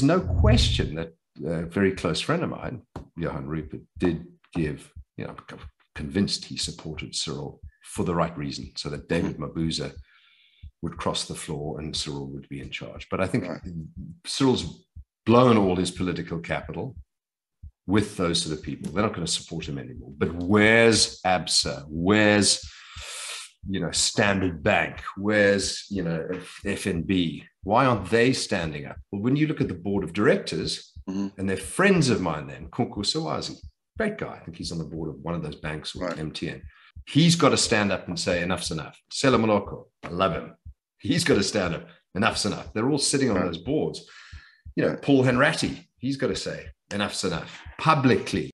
there's no question that a very close friend of mine, Johan Rupert, did give, you know, convinced he supported Cyril for the right reason, so that David mm Mabuza would cross the floor and Cyril would be in charge. But I think right. Cyril's blown all his political capital with those sort of people. They're not going to support him anymore. But where's ABSA? Where's you know Standard Bank? Where's you know FNB? Why aren't they standing up? Well, when you look at the board of directors, mm-hmm. and they're friends of mine, then Kunku Sawazi, great guy. I think he's on the board of one of those banks or right. MTN. He's got to stand up and say enough's enough. Sello Moloko, I love him. He's got to stand up. Enough's enough. They're all sitting on right. those boards. You know, Paul Hanratty, he's got to say enough's enough publicly.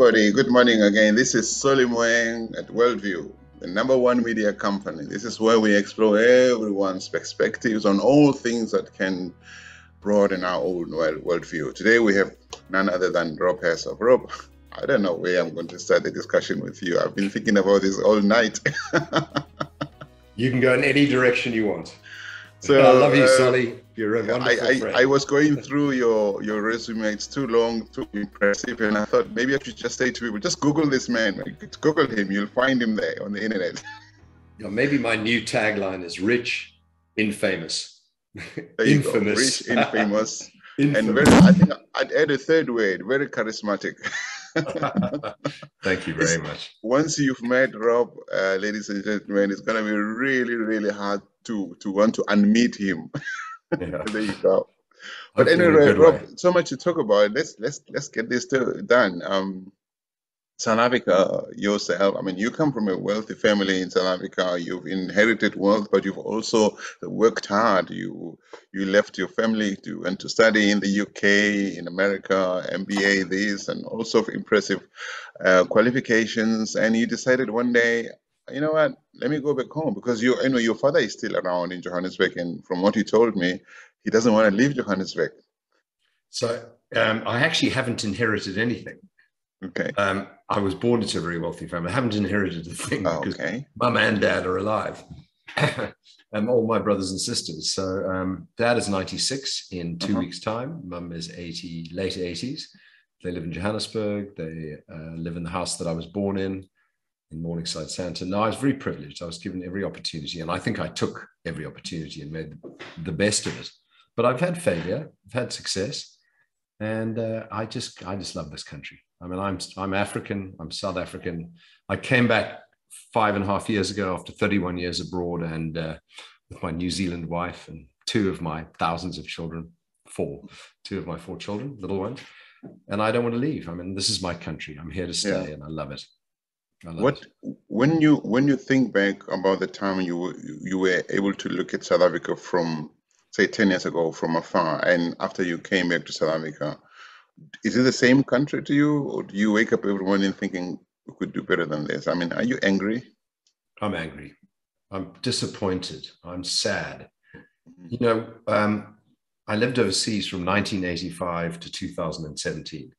Everybody, good morning again. This is Solly Moeng at Worldview, the number one media company. This is where we explore everyone's perspectives on all things that can broaden our own world, worldview. Today we have none other than Rob Hersov. Rob, I don't know where I'm going to start the discussion with you. I've been thinking about this all night. you can go in any direction you want. So I love you, uh, Solly. You're a wonderful I, friend. I, I, was going through your your resume. It's too long, too impressive, and I thought maybe I should just say to people, just Google this man. Google him. You'll find him there on the internet. You know, maybe my new tagline is "Rich, infamous." infamous, rich, infamous, infamous, and very. I think I'd add a third word: very charismatic. Thank you very much. Once you've met Rob, uh, ladies and gentlemen, it's going to be really, really hard to to want to unmeet him. Yeah. there you go. But anyway, Rob, way. so much to talk about. Let's let's let's get this done. Um, South Africa yourself, I mean, you come from a wealthy family in South Africa. You've inherited wealth, but you've also worked hard. You you left your family to and to study in the UK, in America, MBA, this, and also impressive uh, qualifications. And you decided one day, you know what? Let me go back home because you, you know, your father is still around in Johannesburg, and from what he told me, he doesn't want to leave Johannesburg. So um, I actually haven't inherited anything. Okay. Um, I was born into a very wealthy family. I haven't inherited a thing oh, because okay. mum and dad are alive, and all my brothers and sisters. So um, dad is 96 in 2 uh-huh. weeks' time. Mum is 80, late 80s. They live in Johannesburg. They uh, live in the house that I was born in, in Morningside Sandton. Now I was very privileged. I was given every opportunity, and I think I took every opportunity and made the best of it. But I've had failure. I've had success, and uh, I just I just love this country. I mean, I'm I'm African. I'm South African. I came back five and a half years ago after 31 years abroad, and uh, with my New Zealand wife and two of my thousands of children, four, two of my four children, little ones, and I don't want to leave. I mean, this is my country. I'm here to stay, yeah. and I love it. I love what it. when you when you think back about the time you were, you were able to look at South Africa from say 10 years ago from afar, and after you came back to South Africa is it the same country to you, or do you wake up every morning thinking we could do better than this? I mean, are you angry? I'm angry. I'm disappointed. I'm sad. You know, um, I lived overseas from 1985 to 2017,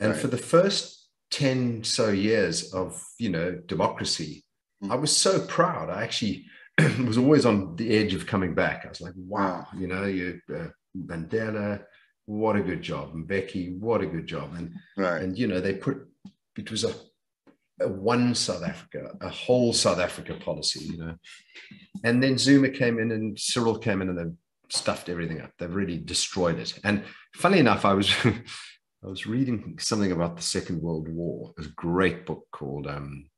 and right. for the first 10 so years of you know democracy, mm-hmm. I was so proud. I actually was always on the edge of coming back. I was like, wow, you know, you uh, Mandela, what a good job. And Mbeki, what a good job. And right. and you know, they put it was a, a, one South Africa, a whole South Africa policy, you know. And then Zuma came in and Cyril came in and they stuffed everything up. They've really destroyed it. And funny enough, I was I was reading something about the Second World War. It a great book called um,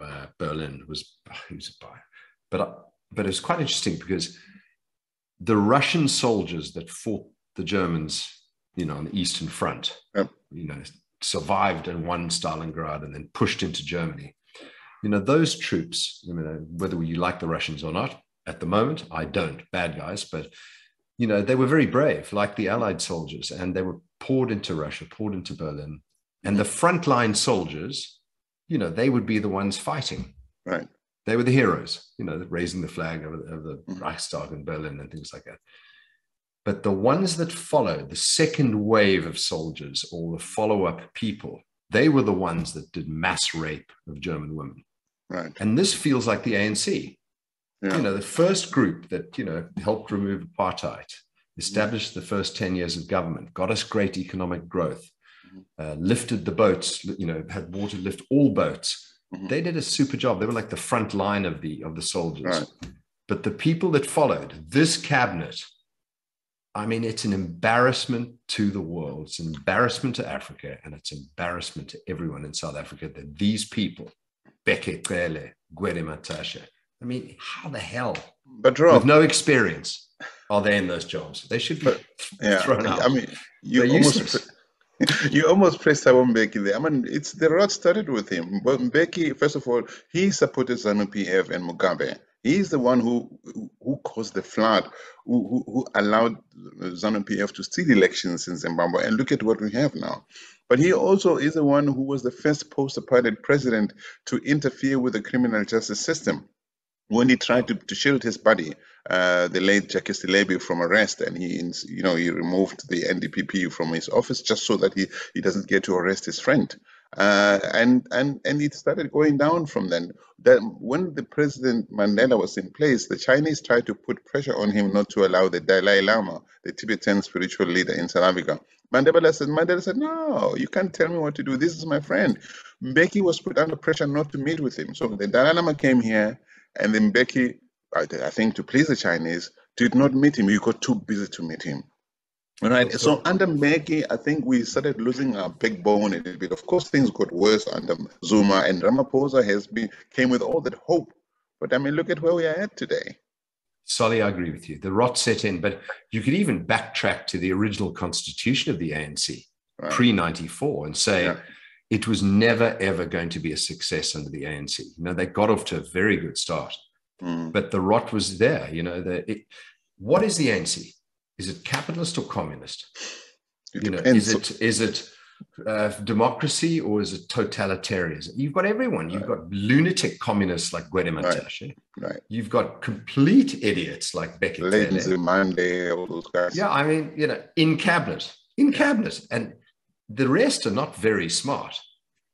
uh, Berlin. It was who's it by? But uh, but it was quite interesting because the Russian soldiers that fought the Germans, you know, on the Eastern Front, you know, survived and won Stalingrad and then pushed into Germany. You know, those troops, I mean, whether you like the Russians or not, at the moment, I don't, bad guys, but, you know, they were very brave, like the Allied soldiers, and they were poured into Russia, poured into Berlin. And the frontline soldiers, you know, they would be the ones fighting. Right. They were the heroes, you know, raising the flag of, of the mm-hmm. Reichstag in Berlin and things like that. But the ones that follow, the second wave of soldiers or the follow up people, they were the ones that did mass rape of German women. Right. And this feels like the ANC. Yeah. You know, the first group that, you know, helped remove apartheid, established the first 10 years of government, got us great economic growth, mm-hmm. uh, lifted the boats, you know, had water lift all boats. Mm-hmm. They did a super job. They were like the front line of the of the soldiers. Right. But the people that followed, this cabinet, I mean, it's an embarrassment to the world. It's an embarrassment to Africa, and it's embarrassment to everyone in South Africa that these people, Bheki Cele, Gwede Mantashe, I mean, how the hell, but Rob, with no experience, are they in those jobs? They should be but, yeah, thrown out. I mean, you They're almost you almost praised Thabo Mbeki there. I mean, it's the road started with him. But Mbeki, first of all, he supported ZANU PF and Mugabe. He's the one who who caused the flood, who, who, who allowed ZANU PF to steal elections in Zimbabwe. And look at what we have now. But he also is the one who was the first post-apartheid president to interfere with the criminal justice system when he tried to, to shield his buddy, uh, the late Jackie Selebi from arrest, and he, you know, he removed the NDPP from his office just so that he, he doesn't get to arrest his friend. Uh, and and and it started going down from then. Then when the President Mandela was in place, the Chinese tried to put pressure on him not to allow the Dalai Lama, the Tibetan spiritual leader in South Africa. Mandela said, Mandela said, no, you can't tell me what to do. This is my friend. Mbeki was put under pressure not to meet with him. So the Dalai Lama came here and then Mbeki, I, think to please the Chinese, did not meet him. You got too busy to meet him. Right. So under Mbeki, I think we started losing our backbone a little bit. Of course, things got worse under Zuma, and Ramaphosa has been came with all that hope. But I mean, look at where we are at today. Solly, I agree with you. The rot set in, but you could even backtrack to the original constitution of the ANC right. pre 94 and say, yeah it was never ever going to be a success under the ANC. You know, they got off to a very good start, mm. but the rot was there. You know, the, it, what is the ANC? Is it capitalist or communist? It you know, is it is it uh, democracy or is it totalitarianism? You've got everyone. You've right. got lunatic communists like Gwede Right. right. You've got complete idiots like Lindsay Monday, all those guys. Yeah, I mean, you know, in cabinet, in cabinet, and the rest are not very smart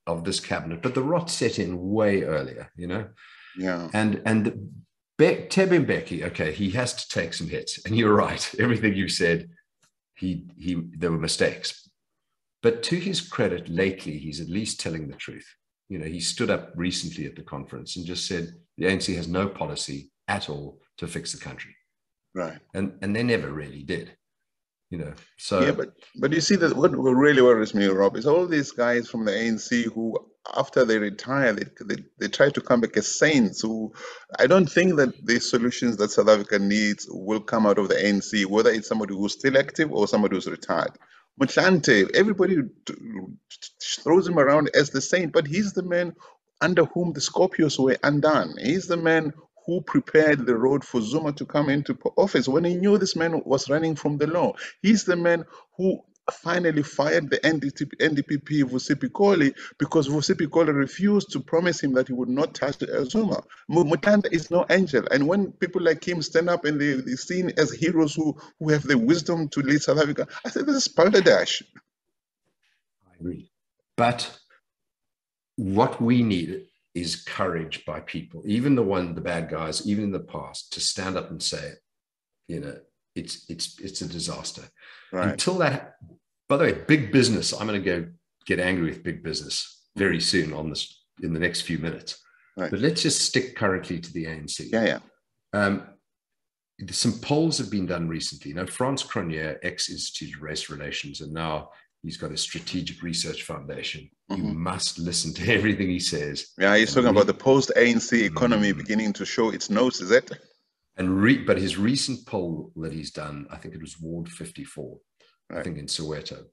of this cabinet, but the rot set in way earlier, you know? Yeah. And and Be- Thabo Mbeki, okay, he has to take some hits. And you're right. Everything you said, he he there were mistakes. But to his credit, lately he's at least telling the truth. You know, he stood up recently at the conference and just said the ANC has no policy at all to fix the country. Right. And and they never really did you know so yeah but but you see that what really worries me rob is all these guys from the anc who after they retire they, they, they try to come back as saints who i don't think that the solutions that south africa needs will come out of the anc whether it's somebody who's still active or somebody who's retired Motlanthe, everybody throws him around as the saint, but he's the man under whom the Scorpions were undone. He's the man who prepared the road for Zuma to come into office when he knew this man was running from the law. He's the man who finally fired the NDP, NDPP Vusi Pikoli because Vusi Pikoli refused to promise him that he would not touch Zuma. Motlanthe is no angel. And when people like him stand up and they, they're seen as heroes who, who have the wisdom to lead South Africa, I said, this is balderdash. I agree. But what we need is courage by people, even the one, the bad guys, even in the past, to stand up and say, you know, it's it's it's a disaster. Right. Until that, by the way, big business. I'm going to go get angry with big business very soon on this in the next few minutes. Right. But let's just stick currently to the ANC. Yeah, yeah. Um, some polls have been done recently. Now, Frans Cronje, ex Institute of Race Relations, and now He's got a strategic research foundation. Mm-hmm. You must listen to everything he says. Yeah, he's talking about the post ANC economy mm-hmm. beginning to show its nose, is it? And re- but his recent poll that he's done, I think it was Ward 54, right. I think in Soweto,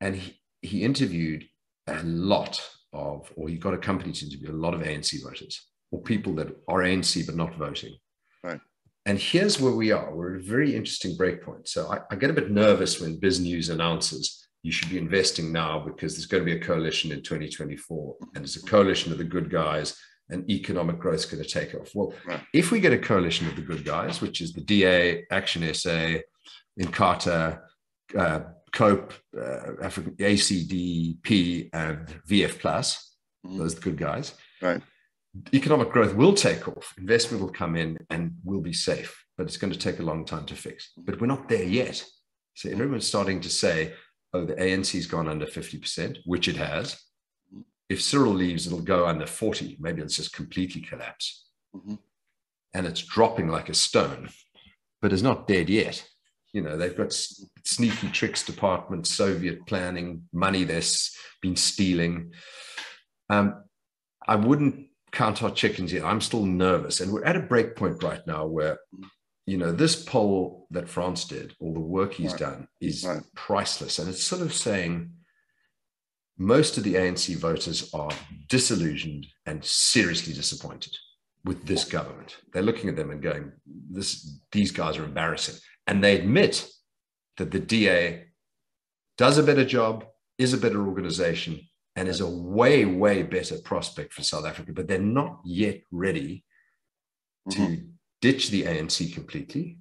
and he, he interviewed a lot of, or he got a company to interview a lot of ANC voters or people that are ANC but not voting. Right. And here's where we are. We're at a very interesting breakpoint. So I, I get a bit nervous when BizNews announces you should be investing now because there's going to be a coalition in 2024 and it's a coalition of the good guys and economic growth is going to take off. Well, right. if we get a coalition of the good guys, which is the DA, Action SA, Inkatha, uh, COPE, uh, African ACDP, and VF Plus. Mm-hmm. Those are the good guys. Right. Economic growth will take off. Investment will come in and we'll be safe, but it's going to take a long time to fix. But we're not there yet. So everyone's starting to say, oh, the ANC's gone under 50%, which it has. If Cyril leaves, it'll go under 40. Maybe it'll just completely collapse. Mm-hmm. And it's dropping like a stone, but it's not dead yet. You know, they've got sneaky tricks department, Soviet planning, money they've been stealing. Um, I wouldn't count our chickens yet. I'm still nervous. And we're at a break point right now where, you know, this poll that Frans did, all the work he's right. done is right. priceless. And it's sort of saying most of the ANC voters are disillusioned and seriously disappointed with this government. They're looking at them and going, this, these guys are embarrassing. And they admit that the DA does a better job, is a better organization, and is a way, way better prospect for South Africa, but they're not yet ready to mm-hmm. ditch the ANC completely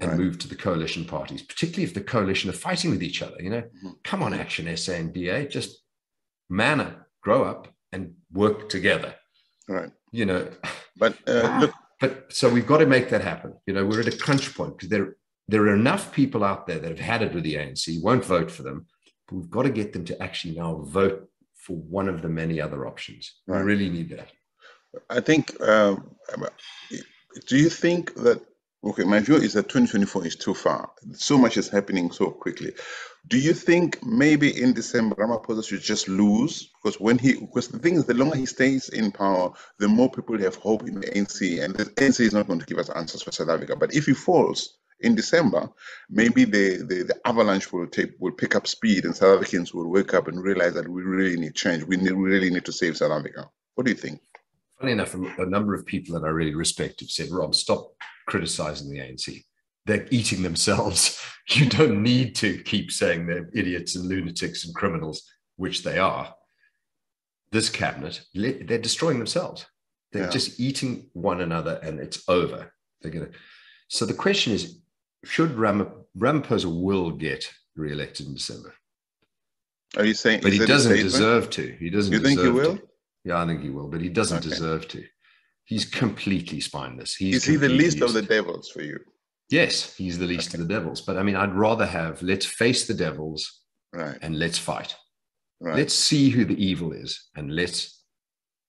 and right. move to the coalition parties, particularly if the coalition are fighting with each other. You know, mm-hmm. come on, Action SA and DA, just man up, grow up, and work together. Right. You know, but uh, look. But so we've got to make that happen. You know, we're at a crunch point because there there are enough people out there that have had it with the ANC, won't vote for them, but we've got to get them to actually now vote for one of the many other options. Right. We really need that. I think. Um, do you think that? Okay, my view is that 2024 is too far. So much is happening so quickly. Do you think maybe in December Ramaphosa should just lose? Because when he, because the thing is, the longer he stays in power, the more people have hope in the ANC, and the ANC is not going to give us answers for South Africa. But if he falls, in December, maybe the, the, the, avalanche will take will pick up speed and South Africans will wake up and realize that we really need change. We, need, we really need to save South Africa. What do you think? Funny enough, a number of people that I really respect have said, Rob, stop criticizing the ANC. They're eating themselves. You don't need to keep saying they're idiots and lunatics and criminals, which they are. This cabinet, they're destroying themselves. They're yeah. just eating one another and it's over. They're going to. So the question is should Ram- Ramaphosa will get re-elected in December. Are you saying? But he doesn't deserve to. He doesn't. You think he will? To. Yeah, I think he will, but he doesn't okay. deserve to. He's completely spineless. He's is he the least of the devils for you? Yes, he's the least okay. of the devils. But I mean, I'd rather have let's face the devils right. and let's fight. Right. Let's see who the evil is and let's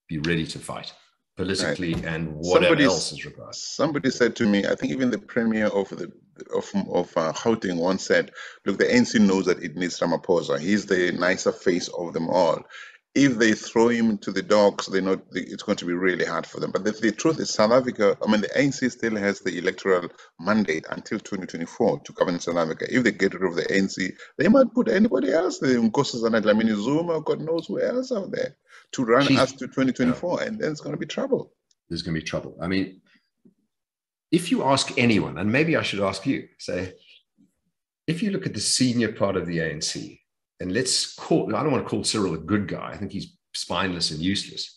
be ready to fight politically right. and whatever somebody, else is required. Somebody said to me, I think even the premier of the of of uh, Gauteng once said, "Look, the ANC knows that it needs Ramaphosa. He's the nicer face of them all. If they throw him to the dogs, they know it's going to be really hard for them. But the, the, truth is, South Africa. I mean, the ANC still has the electoral mandate until 2024 to govern South Africa. If they get rid of the ANC, they might put anybody else, the Nkosazana Dlamini Zuma, God knows who else out there, to run Jeez. us to 2024, yeah. and then it's going to be trouble. There's going to be trouble. I mean, if you ask anyone, and maybe I should ask you, say, if you look at the senior part of the ANC, and let's call, I don't want to call Cyril a good guy. I think he's spineless and useless.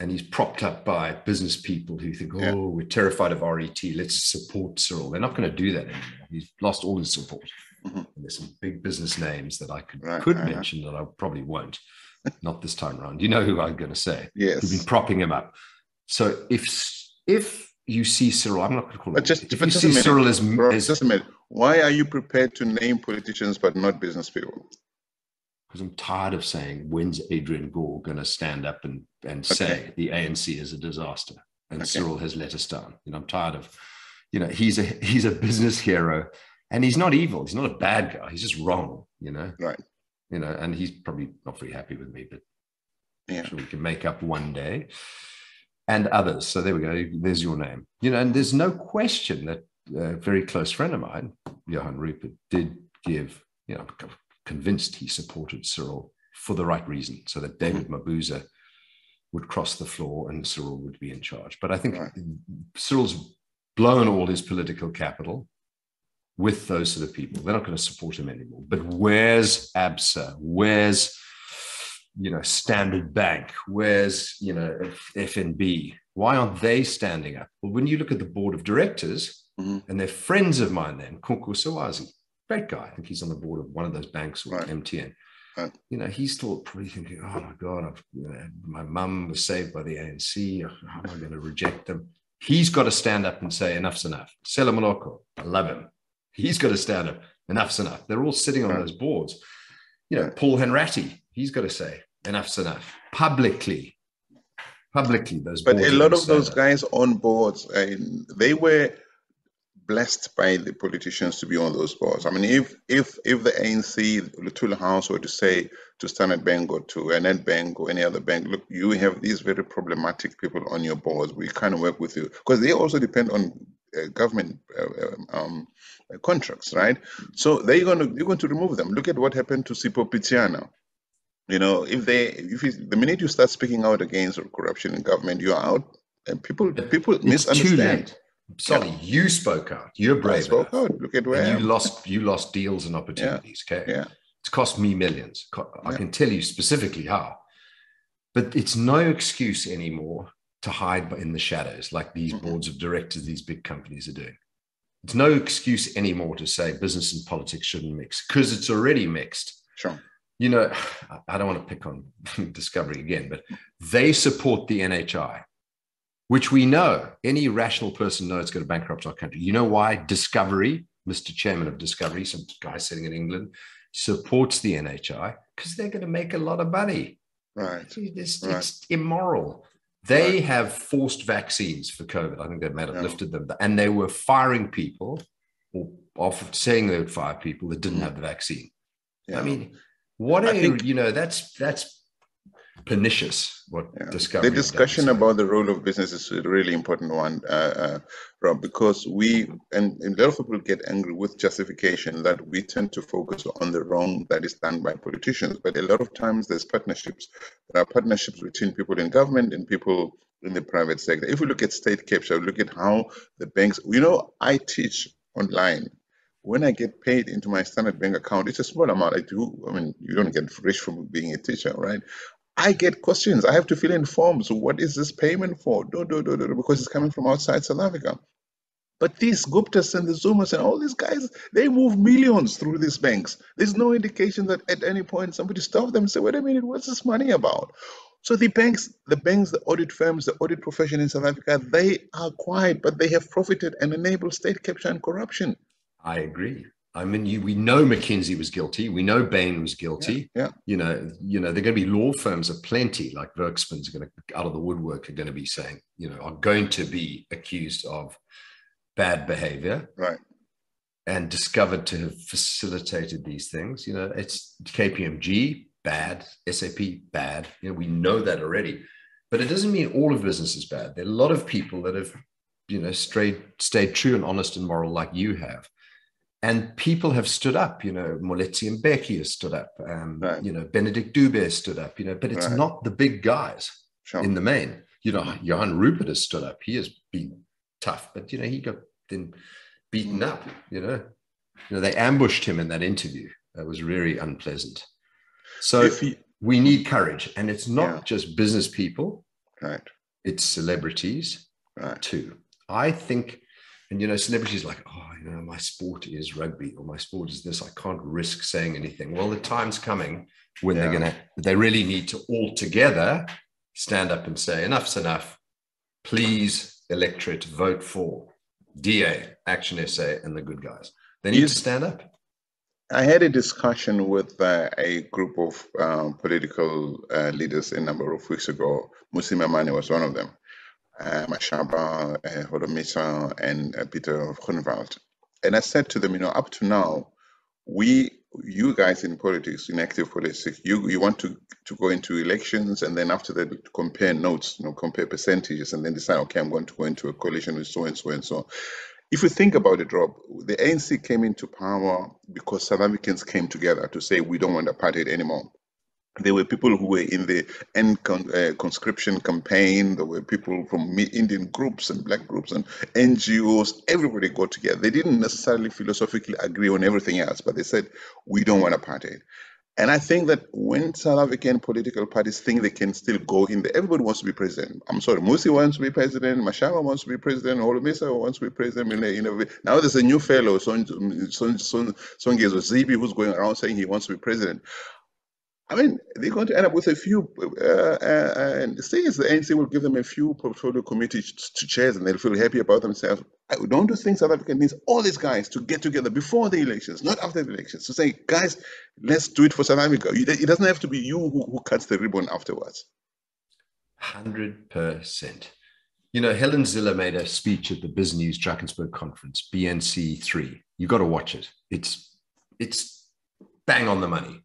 And he's propped up by business people who think, oh, yeah. we're terrified of RET. Let's support Cyril. They're not going to do that anymore. He's lost all his support. Mm-hmm. there's some big business names that I could, right, could mention that I probably won't. not this time around. You know who I'm going to say. Yes. Who've been propping him up. So if if you see Cyril, I'm not going to call but just, if you see Cyril as, Bro, as just a minute, why are you prepared to name politicians but not business people? Because I'm tired of saying when's Adrian Gore going to stand up and and okay. say the ANC is a disaster and okay. Cyril has let us down. You know, I'm tired of, you know, he's a he's a business hero and he's not evil. He's not a bad guy. He's just wrong. You know, right? You know, and he's probably not very happy with me, but yeah, sure we can make up one day and others. So there we go. There's your name. You know, and there's no question that a very close friend of mine, Johan Rupert, did give, you know, convinced he supported Cyril for the right reason, so that David mm-hmm. Mabuza would cross the floor and Cyril would be in charge. But I think right. Cyril's blown all his political capital with those sort of people. They're not going to support him anymore. But where's ABSA? Where's you know, Standard Bank? Where's, you know, FNB? Why aren't they standing up? Well, when you look at the board of directors, mm-hmm. and they're friends of mine then, Kunku Sawazi, great guy. I think he's on the board of one of those banks or right. MTN. Right. You know, he's still probably thinking, oh my God, I've, you know, my mum was saved by the ANC. How am I going to reject them? He's got to stand up and say, enough's enough. Sello Moloko, I love him. He's got to stand up, enough's enough. They're all sitting on right. those boards. You know, Paul Hanratty, he's got to say, enough's enough publicly. Publicly, those. But a lot of those guys on boards, uh, they were blessed by the politicians to be on those boards. I mean, if if if the ANC, Luthuli House were to say to Standard Bank or to Nedbank or any other bank, look, you have these very problematic people on your boards. We can't work with you because they also depend on uh, government uh, um, contracts, right? So they're going to you're going to remove them. Look at what happened to Sipho Pityana. You know, if they if you, the minute you start speaking out against corruption in government, you're out. And people people it's misunderstand. Sorry, yeah. you spoke out. You're brave. I spoke out. Look at where you lost. You lost deals and opportunities. Yeah. Okay. Yeah. It's cost me millions. I can tell you specifically how. But it's no excuse anymore to hide in the shadows like these mm-hmm. boards of directors, these big companies are doing. It's no excuse anymore to say business and politics shouldn't mix because it's already mixed. Sure. You know, I don't want to pick on Discovery again, but they support the NHI which we know any rational person knows going to bankrupt our country. You know why? Discovery, Mr. Chairman of Discovery, some guy sitting in England, supports the NHI because they're going to make a lot of money. Right. It's, right. it's immoral. They right. have forced vaccines for COVID. I think they might have yeah. lifted them, and they were firing people or off saying they would fire people that didn't mm. have the vaccine. Yeah. I mean, what are think, you know that's that's pernicious what yeah. discovery the discussion about the role of business is a really important one uh, uh, rob because we and, and, a lot of people get angry with justification that we tend to focus on the wrong that is done by politicians but a lot of times there's partnerships there are partnerships between people in government and people in the private sector if we look at state capture look at how the banks you know i teach online when I get paid into my standard bank account, it's a small amount. I do. I mean, you don't get rich from being a teacher, right? I get questions. I have to fill in forms. What is this payment for? Do, do, do, do, because it's coming from outside South Africa. But these Guptas and the Zumas and all these guys, they move millions through these banks. There's no indication that at any point somebody stopped them and said, wait a minute, what's this money about? So the banks, the banks, the audit firms, the audit profession in South Africa, they are quiet, but they have profited and enabled state capture and corruption. I agree. I mean, you, we know McKinsey was guilty. We know Bain was guilty. Yeah, yeah. You know, you know, they're going to be law firms of plenty, like Werksmans going to out of the woodwork are going to be saying, you know, are going to be accused of bad behavior. Right. And discovered to have facilitated these things. You know, it's KPMG, bad, SAP, bad. You know, we know that already. But it doesn't mean all of business is bad. There are a lot of people that have, you know, stayed stayed true and honest and moral like you have and people have stood up, you know, Moletsi Mbeki has stood up, um, right. you know, Benedict Dube stood up, you know, but it's right. not the big guys sure. in the main. You know, Johan Rupert has stood up. He has been tough, but, you know, he got then beaten mm. up, you know. You know, they ambushed him in that interview. That was very unpleasant. So he, we need courage. And it's not yeah. just business people. Right. It's celebrities right. too. I think and you know celebrities like oh you know my sport is rugby or my sport is this. I can't risk saying anything. Well the time's coming when yeah. they're gonna they really need to all together stand up and say enough's enough. Please electorate vote for da action sa and the good guys. They need you, to stand up. I had a discussion with uh, a group of um, political uh, leaders a number of weeks ago. Mmusi Maimane was one of them uh, Mashaba, uh, Holomisa, and uh, Peter Groenewald. And I said to them, you know, up to now, we, you guys in politics, in active politics, you, you want to, to go into elections and then after that compare notes, you know, compare percentages and then decide, okay, I'm going to go into a coalition with so and so and so. If you think about it, Rob, the ANC came into power because South Africans came together to say we don't want apartheid anymore there were people who were in the end con, uh, conscription campaign. There were people from Indian groups and black groups and NGOs. Everybody got together. They didn't necessarily philosophically agree on everything else, but they said, we don't want apartheid. And I think that when South African political parties think they can still go in there, everybody wants to be president. I'm sorry, Mmusi wants to be president, Mashaba wants to be president, Holomisa wants to be president. Now there's a new fellow, Son, Son, Son, Songezo Zibi, who's going around saying he wants to be president. I mean, they're going to end up with a few, uh, uh, and the thing is, the ANC will give them a few portfolio committees to chairs and they'll feel happy about themselves. I don't you think South Africa needs all these guys to get together before the elections, not after the elections, to say, guys, let's do it for South Africa. It doesn't have to be you who, who cuts the ribbon afterwards. 100%. You know, Helen Zille made a speech at the BizNews Drakensberg conference, BNC3. You got to watch it. It's it's bang on the money.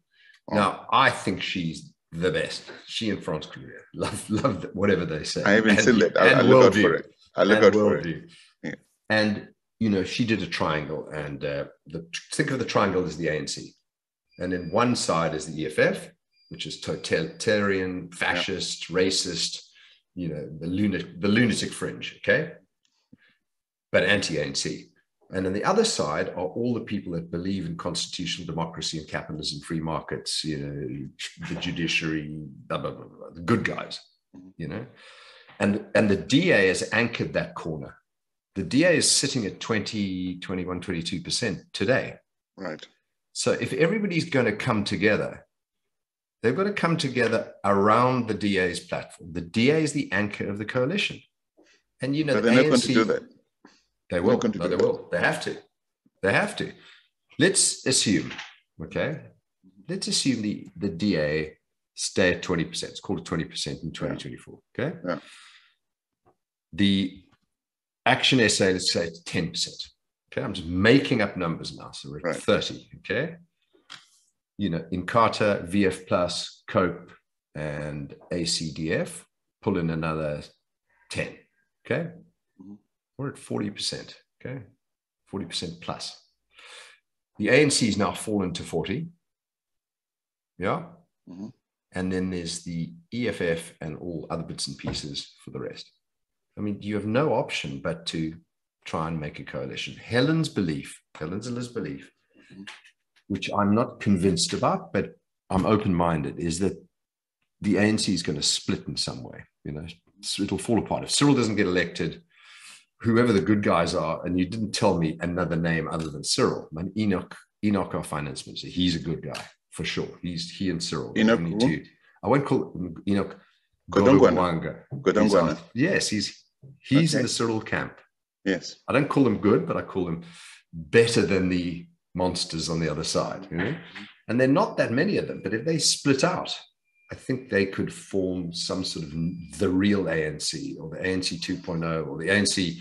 Now, I think she's the best. She and Frans Cronje love love whatever they say. I haven't and, seen it. I, I look out for it. I look out for it. Yeah. And you know, she did a triangle, and uh, the, think of the triangle as the ANC, and then one side is the EFF, which is totalitarian, fascist, yeah. racist, you know, the lunatic, the lunatic fringe. Okay, but anti-ANC. And on the other side are all the people that believe in constitutional democracy and capitalism, free markets, you know, the judiciary, blah, blah, blah, blah, the good guys, mm-hmm. you know. And, and the DA has anchored that corner. The DA is sitting at 20, 21, 22% today. Right. So if everybody's going to come together, they've got to come together around the DA's platform. The DA is the anchor of the coalition. And you know, but they're ANC, not going to do that. They will. No, they will. They have to. They have to. Let's assume, okay? Let's assume the, the DA stay at 20%. It's called 20% in 2024. Okay. Yeah. The Action SA, let's say it's 10%. Okay. I'm just making up numbers now. So we're at right. 30. Okay. You know, Inkatha, VF Plus, COPE, and ACDP pull in another 10. Okay we're at 40%, okay? 40% plus. The ANC has now fallen to 40. Yeah. Mm-hmm. And then there's the EFF and all other bits and pieces for the rest. I mean, you have no option but to try and make a coalition. Helen's belief, Helen Zille's belief, mm-hmm. which I'm not convinced about, but I'm open minded, is that the ANC is going to split in some way. You know, it'll fall apart. If Cyril doesn't get elected, whoever the good guys are, and you didn't tell me another name other than Cyril. Man, Enoch, Enoch, our finance minister, he's a good guy for sure. He's he and Cyril. Enoch, to, I won't call Enoch Godongwana. Godongwana. Yes, he's he's okay. in the Cyril camp. Yes. I don't call him good, but I call him better than the monsters on the other side. You know? And they're not that many of them, but if they split out, I think they could form some sort of the real ANC or the ANC 2.0 or the ANC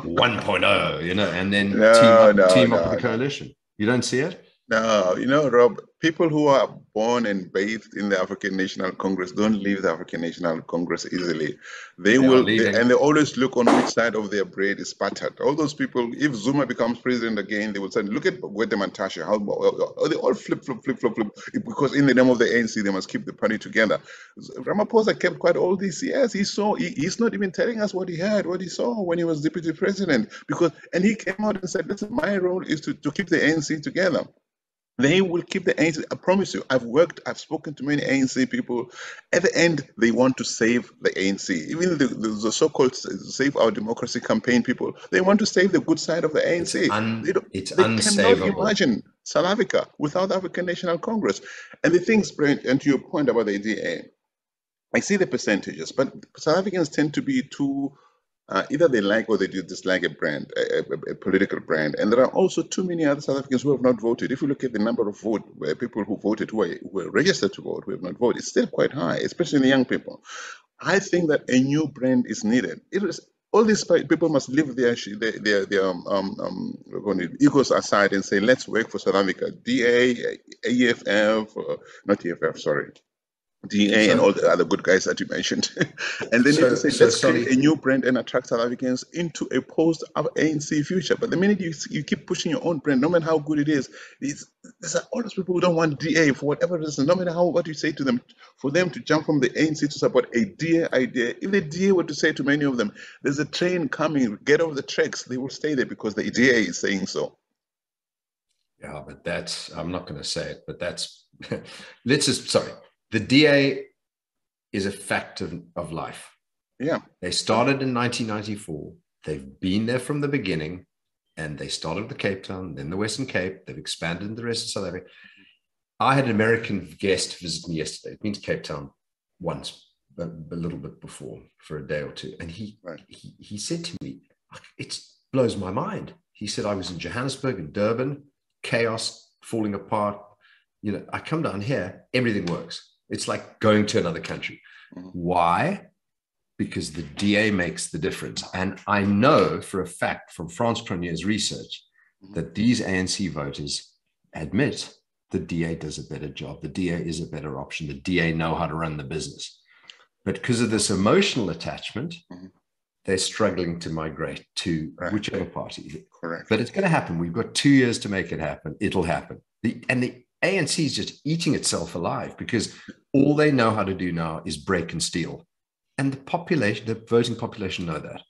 1.0, you know, and then no, team up, no, team no, up with the coalition. You don't see it? No, you know, Rob, people who are born and bathed in the African National Congress don't leave the African National Congress easily. They, they will, they, and they always look on which side of their bread is buttered. All those people, if Zuma becomes president again, they will say, look at Gwede Mantashe, how they all flip, flip, flip, flip, flip, because in the name of the ANC, they must keep the party together. Ramaphosa kept quite all this. Yes, he saw, he, he's not even telling us what he had, what he saw when he was deputy president, because, and he came out and said, listen, my role is to, to keep the ANC together. They will keep the ANC. I promise you, I've worked, I've spoken to many ANC people. At the end, they want to save the ANC. Even the, the, the so called Save Our Democracy campaign people, they want to save the good side of the ANC. It's, un, they, it's they unsavable. cannot imagine South Africa without the African National Congress. And the things, Brent, and to your point about the DA, I see the percentages, but South Africans tend to be too uh, either they like or they do dislike a brand, a, a, a, political brand. And there are also too many other South Africans who have not voted. If you look at the number of vote, uh, people who voted, who were, who registered to vote, who have not voted, it's still quite high, especially the young people. I think that a new brand is needed. It is all these people must leave their their their, their um, um, um, egos aside and say, let's work for South Africa. DA, EFF, uh, not EFF, sorry, DA so, and all the other good guys that you mentioned. and then so, they say, so let's sorry. create a new brand and attract South Africans into a post ANC future. But the minute you, you keep pushing your own brand, no matter how good it is, these, these are all those people who don't want DA for whatever reason, no matter how what you say to them, for them to jump from the ANC to support a DA idea. If the DA were to say to many of them, there's a train coming, get off the tracks, they will stay there because the DA is saying so. Yeah, but that's, I'm not going to say it, but that's, let's just, sorry, the DA is a fact of, of life. Yeah. They started in 1994. They've been there from the beginning and they started with Cape Town, then the Western Cape. They've expanded the rest of South Africa. I had an American guest visit me yesterday. Been to Cape Town once, a, a little bit before for a day or two. And he, right. he, he said to me, it blows my mind. He said, I was in Johannesburg and Durban, chaos, falling apart. You know, I come down here, everything works. It's like going to another country. Mm-hmm. Why? Because the DA makes the difference. And I know for a fact from Frans Cronje's research mm-hmm. that these ANC voters admit the DA does a better job. The DA is a better option. The DA know how to run the business. But because of this emotional attachment, mm-hmm. they're struggling to migrate to right. whichever party. Correct. But it's going to happen. We've got two years to make it happen. It'll happen. The, and the ANC is just eating itself alive because all they know how to do now is break and steal. And the population, the voting population know that.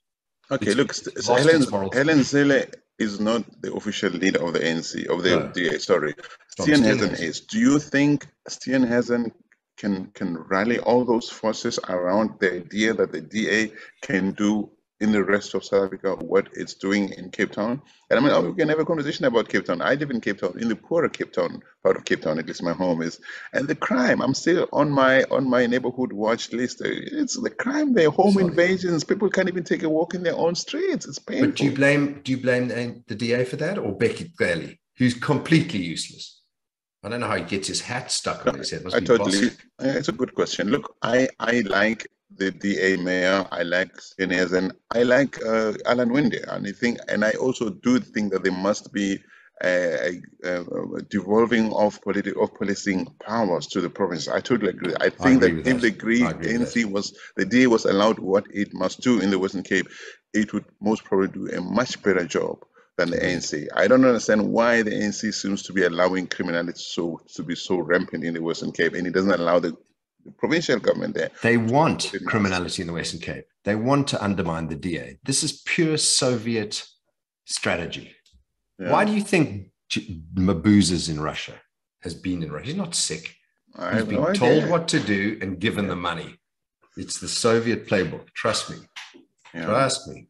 Okay, it's, look, so Helen, Helen Zille is not the official leader of the ANC, of the no. DA, sorry. Steenhuisen is. Do you think Steenhuisen can can rally all those forces around the idea that the DA can do in the rest of South Africa what it's doing in Cape Town. And I mean, oh, we can have a conversation about Cape Town. I live in Cape Town, in the poorer Cape Town part of Cape Town, at least my home is. And the crime, I'm still on my on my neighborhood watch list. It's the crime there, home Sorry. invasions. People can't even take a walk in their own streets. It's painful. But do you blame do you blame the, the DA for that, or Bheki Cele, who's completely useless? I don't know how he gets his hat stuck on his head. I totally. It's a good question. Look, I I like the DA mayor. I like Steenhuisen, and I like uh, Alan Winde. And I think, and I also do think that there must be a, a, a devolving of politi- of policing powers to the province. I totally agree. I think I that if that. the Greek ANC was the DA was allowed what it must do in the Western Cape, it would most probably do a much better job than the ANC. I don't understand why the ANC seems to be allowing criminality so to be so rampant in the Western Cape, and it doesn't allow the the provincial government there. They want criminality in the Western Cape. They want to undermine the DA. This is pure Soviet strategy. Yeah. Why do you think Mabuzas in Russia has been in Russia? He's not sick. I He's been no told what to do and given yeah. the money. It's the Soviet playbook. Trust me. Yeah. Trust me.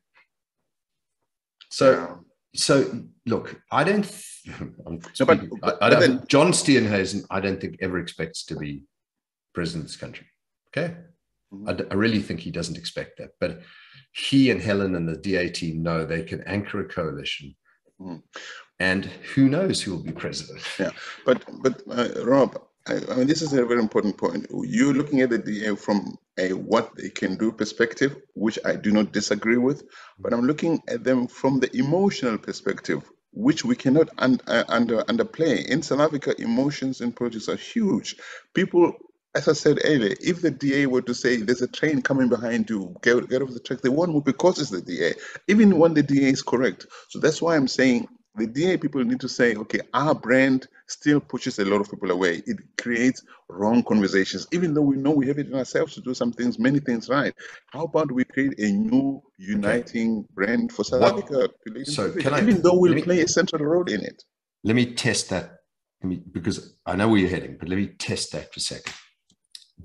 So, so look, I don't. I'm no, but, I, I don't, then, John Steenhuisen, I don't think ever expects to be president of this country. Okay. Mm-hmm. I, I, really think he doesn't expect that. But he and Helen and the DA team know they can anchor a coalition. Mm-hmm. And who knows who will be president? Yeah. But, but uh, Rob, I, I, mean, this is a very important point. You're looking at the DA from a what they can do perspective, which I do not disagree with, but I'm looking at them from the emotional perspective, which we cannot un, uh, under underplay. In South Africa, emotions in politics are huge. People as I said earlier, if the DA were to say there's a train coming behind you, get, get off the track, they won't move because it's the DA, even when the DA is correct. So that's why I'm saying the DA people need to say, okay, our brand still pushes a lot of people away. It creates wrong conversations, even though we know we have it in ourselves to do some things, many things right. How about we create a new uniting okay. brand for South what, Africa? So can even I, though we'll me, play a central role in it. Let me test that me, because I know where you're heading, but let me test that for a second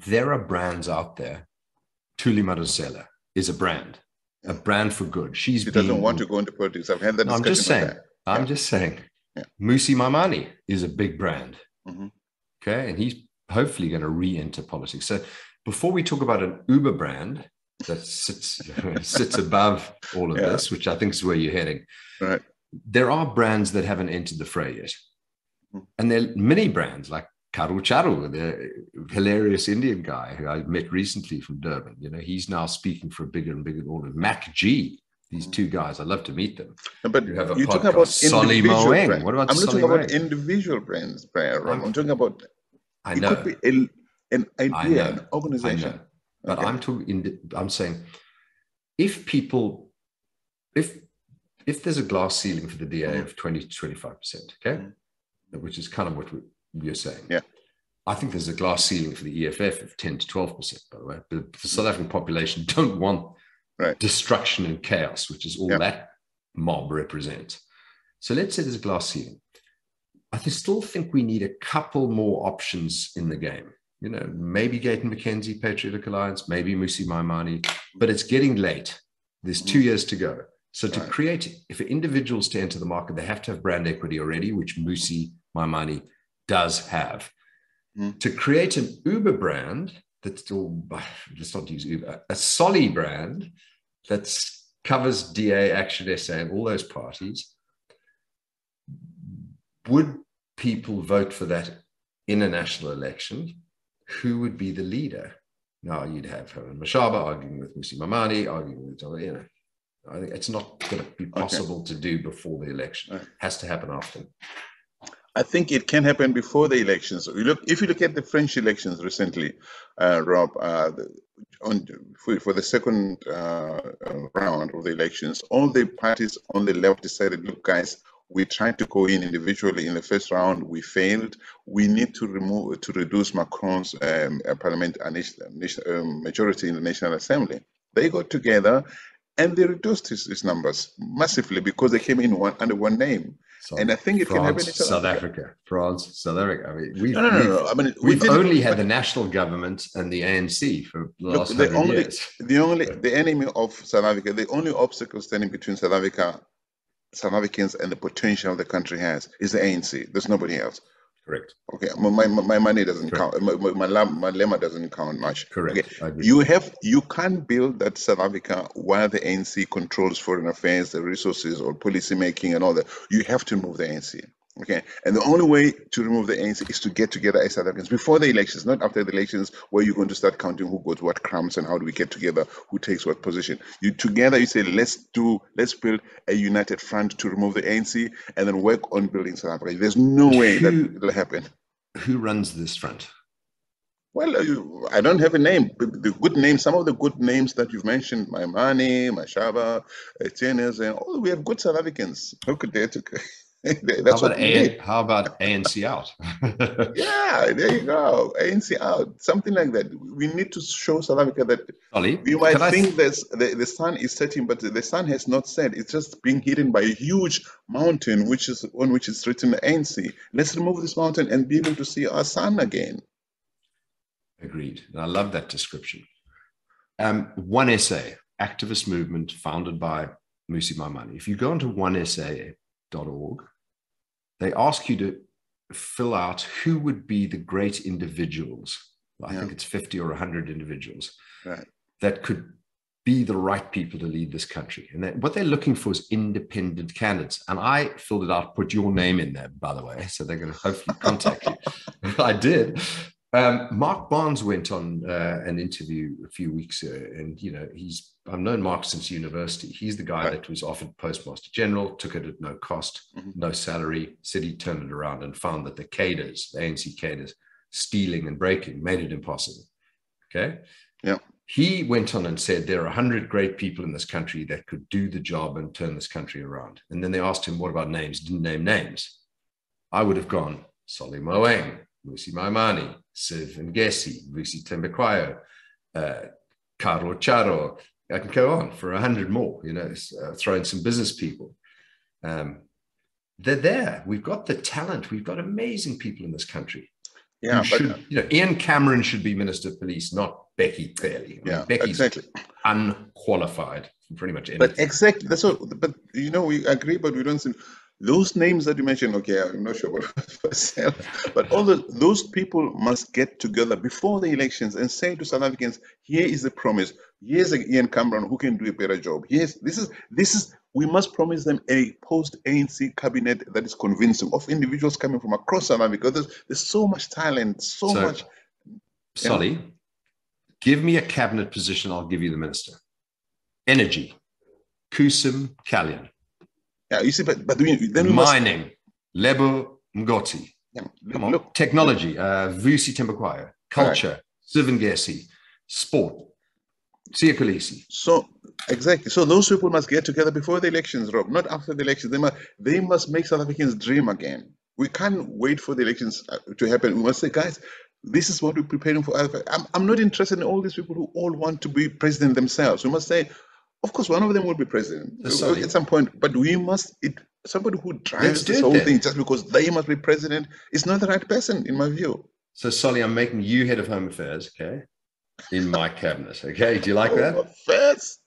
there are brands out there. Thuli Madonsela is a brand, a brand for good. She's she doesn't want to go into politics. I've had that. I'm just saying. I'm just saying. Yeah. Mmusi Maimane is a big brand. Mm-hmm. Okay, and he's hopefully going to re-enter politics. So before we talk about an Uber brand that sits sits above all of yeah. this, which I think is where you're heading, right? There are brands that haven't entered the fray yet, mm-hmm. and there are many brands like Karu Charu, the hilarious Indian guy who I met recently from Durban. You know, he's now speaking for a bigger and bigger order. Mac G, these two guys, I'd love to meet them. But you have a you talk about Solly individual brands. What about I'm not talking about individual brands, Brian. I'm, I'm, talking about I know. it could be a, an idea, an organization. But okay. I'm talking. I'm saying, if people, if if there's a glass ceiling for the DA mm-hmm. of 20 to 25 percent, okay, mm-hmm. which is kind of what we, you're saying. Yeah. I think there's a glass ceiling for the EFF of 10 to 12%, by the way. But the South African population don't want right. destruction and chaos, which is all yeah. that mob represents. So let's say there's a glass ceiling. I still think we need a couple more options in the game. You know, maybe Gayton McKenzie, Patriotic Alliance, maybe Mmusi Maimane, but it's getting late. There's two mm. years to go. So to right. create, if individuals to enter the market, they have to have brand equity already, which Mmusi Maimane does have. Mm. To create an Uber brand that's still, let's not use Uber, a Solly brand that covers DA, Action SA, and all those parties, would people vote for that in a national election? Who would be the leader? Now you'd have Herman Mashaba arguing with Mmusi Maimane, arguing with, you know, I think it's not going to be possible okay. to do before the election. It has to happen after. I think it can happen before the elections. You look, if you look at the French elections recently, uh, Rob, uh, the, on, for, for, the second uh, round of the elections, all the parties on the left decided, look, guys, we tried to go in individually in the first round. We failed. We need to remove to reduce Macron's um, uh, parliament uh, um, majority in the National Assembly. They got together and they reduced his, his numbers massively because they came in one under one name. So and I think it France, can happen in South, Africa. Africa. France, South Africa. I mean, we've, no, no, no, no. I mean, we've we only had the national government and the ANC for the last look, the only, years. The only, the enemy of South Africa, the only obstacle standing between South Africa South Africans and the potential the country has is the ANC. There's nobody else. Correct. Okay, my, my, my money doesn't Correct. count. My, my, my lemma doesn't count much. Correct. Okay. You have you can't build that South Africa while the ANC controls foreign affairs, the resources, or policy making, and all that. You have to move the ANC. Okay, and the only way to remove the ANC is to get together as South Africans before the elections, not after the elections, where you're going to start counting who got what crumbs and how do we get together, who takes what position. You together, you say, let's do, let's build a united front to remove the ANC, and then work on building South Africa. There's no way who, that it'll happen. Who runs this front? Well, uh, I don't have a name. The good names, some of the good names that you've mentioned, Maimane, Mashaba, Etiennes, and all we have good South Africans. Could dare to? That's how about, A- how about ANC out? yeah, there you go. ANC out. Something like that. We need to show South Africa that Ollie, we might think th- the, the sun is setting, but the sun has not set. It's just being hidden by a huge mountain, which is on which is written ANC. Let's remove this mountain and be able to see our sun again. Agreed. I love that description. Um, one SA, activist movement founded by Mmusi Maimane. If you go into one SA org, they ask you to fill out who would be the great individuals. I yeah. think it's 50 or 100 individuals right. that could be the right people to lead this country. And that, what they're looking for is independent candidates. And I filled it out, put your name in there, by the way. So they're going to hopefully contact you. I did. Um, Mark Barnes went on uh, an interview a few weeks ago, and you know he's I've known Mark since university. He's the guy right. that was offered postmaster general, took it at no cost, mm-hmm. no salary. Said he turned it around and found that the cadres, the ANC cadres, stealing and breaking, made it impossible. Okay. Yeah. He went on and said there are hundred great people in this country that could do the job and turn this country around. And then they asked him, "What about names?" Didn't name names. I would have gone Solly Moeng, Mmusi Maimane, Siv Ngesi, Vusi Thembekwayo, uh, Caro Charo. I can go on for a hundred more, you know, uh, throw in some business people. Um, they're there. We've got the talent. We've got amazing people in this country. Yeah, but, should, you know, Ian Cameron should be Minister of Police, not Bheki Cele. yeah, Bheki's exactly. unqualified pretty much anything. But exactly, that's what. But you know, we agree, but we don't see those names that you mentioned, okay, I'm not sure about myself, but all the, those people must get together before the elections and say to South Africans, here is the promise. Here's Ian Cameron who can do a better job. Here's this is this is we must promise them a post ANC cabinet that is convincing of individuals coming from across South Africa. There's, there's so much talent, so, so much. Solly, give me a cabinet position, I'll give you the minister. Energy, Koosum Kalyan. Yeah, you see, but but we, then we mining, must... Lebo Mngoti. Yeah. Come on, Look, technology, uh, Vusi Thembekwayo, culture, right. Siv Ngesi, sport, Kolisi. So exactly. So those people must get together before the elections, Rob, not after the elections. They must they must make South Africans dream again. We can't wait for the elections uh, to happen. We must say, guys, this is what we're preparing for. I'm, I'm not interested in all these people who all want to be president themselves. We must say, of course, one of them will be president uh, at some point, but we must. It somebody who drives this whole then. thing just because they must be president is not the right person, in my view. So, Solly, I'm making you head of Home Affairs, okay? In my cabinet, okay? Do you like Home that? Affairs.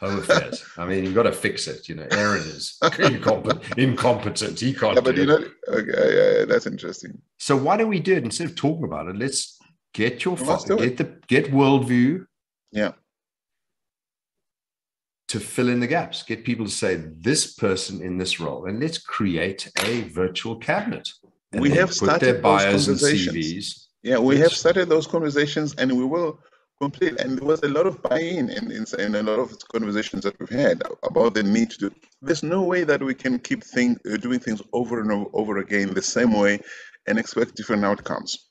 Home Affairs. I mean, you've got to fix it. You know, Aaron is incompetent. incompetent. He can't. Yeah, but you know, okay, yeah, yeah, that's interesting. So why don't we do it instead of talking about it? Let's get your fo- get the get worldview. Yeah. To fill in the gaps, get people to say this person in this role, and let's create a virtual cabinet. we have started their bios and CVs. Yeah, we have started those conversations, and we will complete. And there was a lot of buy-in in, in, in, a lot of conversations that we've had about the need to do. There's no way that we can keep thing, uh, doing things over and over again the same way and expect different outcomes.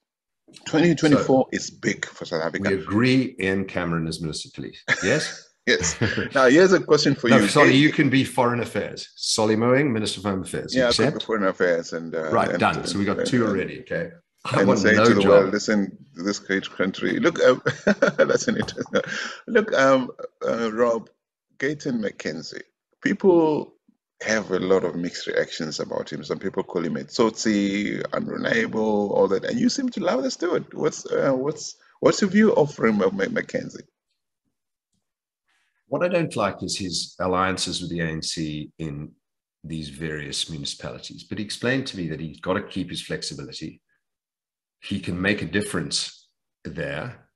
2024 so, is big for South Africa. We agree Ian Cameron as Minister of Police. Yes? Yes. Now, here's a question for no, you. Sorry, you can be Foreign Affairs. Solly Moeng, Minister of Home Affairs. Yeah, Foreign Affairs. and uh, Right, and, done. so we got two already, okay? I and say no to the job. world, listen, this great country. Look, um, that's an interesting. Look, um, uh, Rob, Gayton McKenzie. People have a lot of mixed reactions about him. Some people call him a tsotsi, unreliable, all that, and you seem to love this dude. What's uh, what's what's your view of him, McKenzie? What I don't like is his alliances with the ANC in these various municipalities. But he explained to me that he's got to keep his flexibility he can make a difference there.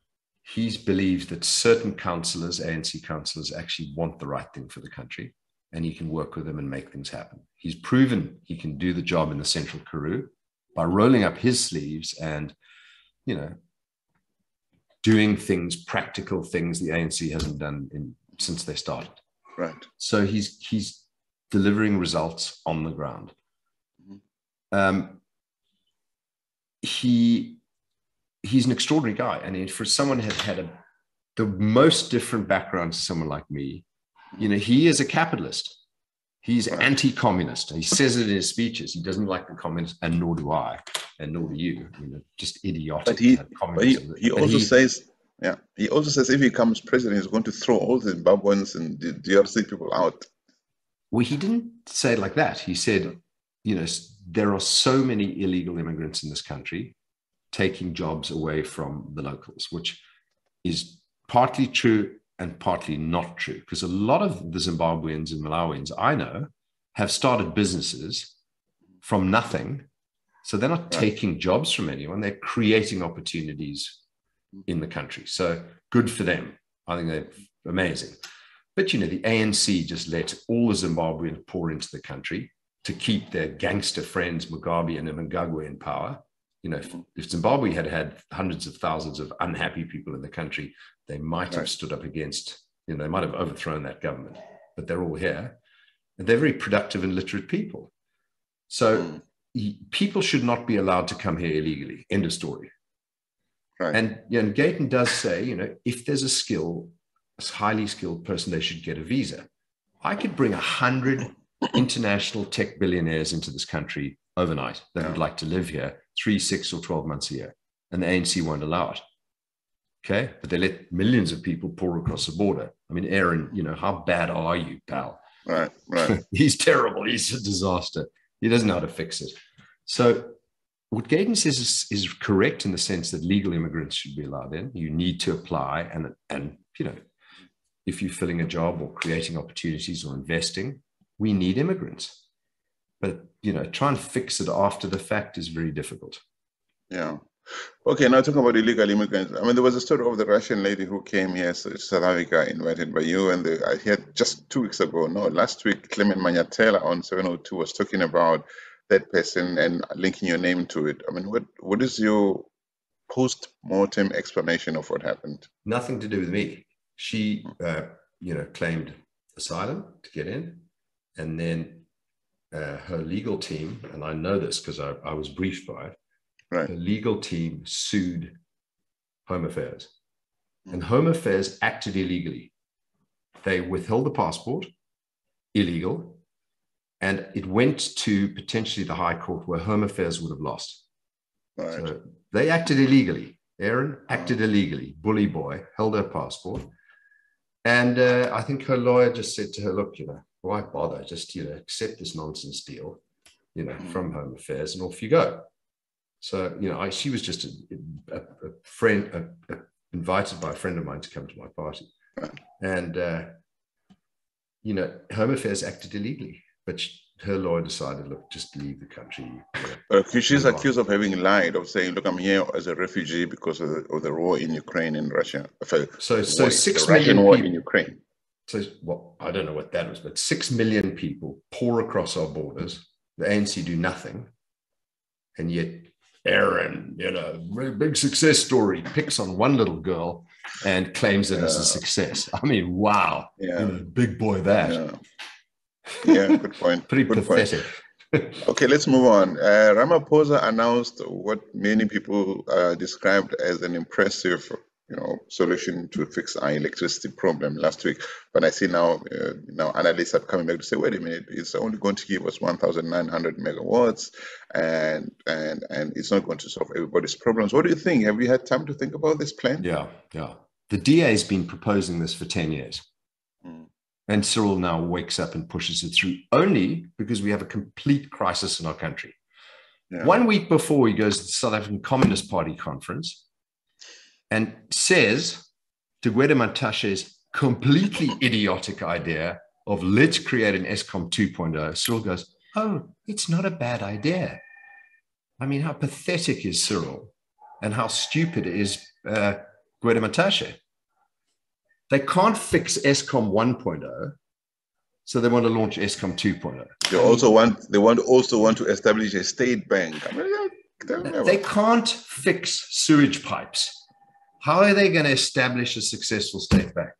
He's believed that certain councillors, ANC councillors, actually want the right thing for the country, and he can work with them and make things happen. He's proven he can do the job in the Central Karoo by rolling up his sleeves and, you know, doing things, practical things the ANC hasn't done in, since they started. Right. So he's he's delivering results on the ground. Mm-hmm. Um, he he's an extraordinary guy, and for someone who had a the most different background to someone like me, you know, he is a capitalist. He's anti-communist. He says it in his speeches. He doesn't like the communists, and nor do I, and nor do you. You know, just idiotic. But he, but he, he also he, says, yeah, he also says if he becomes president, he's going to throw all the Zimbabweans and the DRC people out. Well, he didn't say it like that. He said, you know, there are so many illegal immigrants in this country taking jobs away from the locals, which is partly true and partly not true. Because a lot of the Zimbabweans and Malawians I know have started businesses from nothing. So they're not taking jobs from anyone, they're creating opportunities in the country. So good for them. I think they're amazing. But you know, the ANC just let all the Zimbabweans pour into the country to keep their gangster friends Mugabe and Mnangagwa in power. You know, if, if, Zimbabwe had had hundreds of thousands of unhappy people in the country, they might right. have stood up against, you know, they might have overthrown that government, but they're all here. And they're very productive and literate people. So mm. people should not be allowed to come here illegally. End of story. Right. And, you know, Gayton does say, you know, if there's a skill, a highly skilled person, they should get a visa. I could bring a hundred international tech billionaires into this country overnight that yeah. would like to live here three, six, or 12 months a year. And the ANC won't allow it. Okay. But they let millions of people pour across the border. I mean, Aaron, you know, how bad are you, pal? Right, right. He's terrible. He's a disaster. He doesn't know how to fix it. So, what Gayton says is, is correct in the sense that legal immigrants should be allowed in. You need to apply, and and you know, if you're filling a job or creating opportunities or investing, we need immigrants. But you know, try and fix it after the fact is very difficult. Yeah. Okay, now talking about illegal immigrants. I mean, there was a story of the Russian lady who came here to South Africa, invited by you, and the, I heard just two weeks ago, no, last week, Clement Manyathela on 702 was talking about that person and linking your name to it. I mean, what what is your post-mortem explanation of what happened? Nothing to do with me. She, uh, you know, claimed asylum to get in, and then uh, her legal team, and I know this because I, I, was briefed by it, right. the legal team sued Home Affairs. Mm. And Home Affairs acted illegally. They withheld the passport, illegal, and it went to potentially the High Court where Home Affairs would have lost. Right. So they acted illegally. Aaron acted illegally. Bully boy held her passport. And uh, I think her lawyer just said to her, look, you know, why bother? Just you know, accept this nonsense deal, you know, mm. from Home Affairs, and off you go. So you know, I she was just a, a, a friend, a, invited by a friend of mine to come to my party, and uh, you know, Home Affairs acted illegally, but she, her lawyer decided, look, just leave the country. But she's accused of having lied, of saying, look, I'm here as a refugee because of the, of the war in Ukraine and Russia. So, so war, six million war people, in Ukraine. So, well, I don't know what that was, but six million people pour across our borders. The ANC do nothing, and yet Aaron, you know, big success story, picks on one little girl and claims it yeah. as a success. I mean, wow, yeah, you know, big boy that. Yeah yeah, good point. Pretty good pathetic. Point. okay, let's move on. Uh, Ramaphosa announced what many people uh, described as an impressive, you know, solution to fix our electricity problem last week. But I see now, uh, now analysts are coming back to say, wait a minute, it's only going to give us 1,900 megawatts, and and and it's not going to solve everybody's problems. What do you think? Have you had time to think about this plan? Yeah, yeah. The DA has been proposing this for 10 years. And Cyril now wakes up and pushes it through only because we have a complete crisis in our country. Yeah. One week before, he goes to the South African Communist Party conference and says to Gwede Mantashe's completely idiotic idea of let's create an Eskom 2.0. Cyril goes, Oh, it's not a bad idea. I mean, how pathetic is Cyril and how stupid is uh, Gwede Mantashe? They can't fix Eskom 1.0, so they want to launch Eskom 2.0. They also want they want also want to establish a state bank. I mean, they can't fix sewage pipes. How are they going to establish a successful state bank?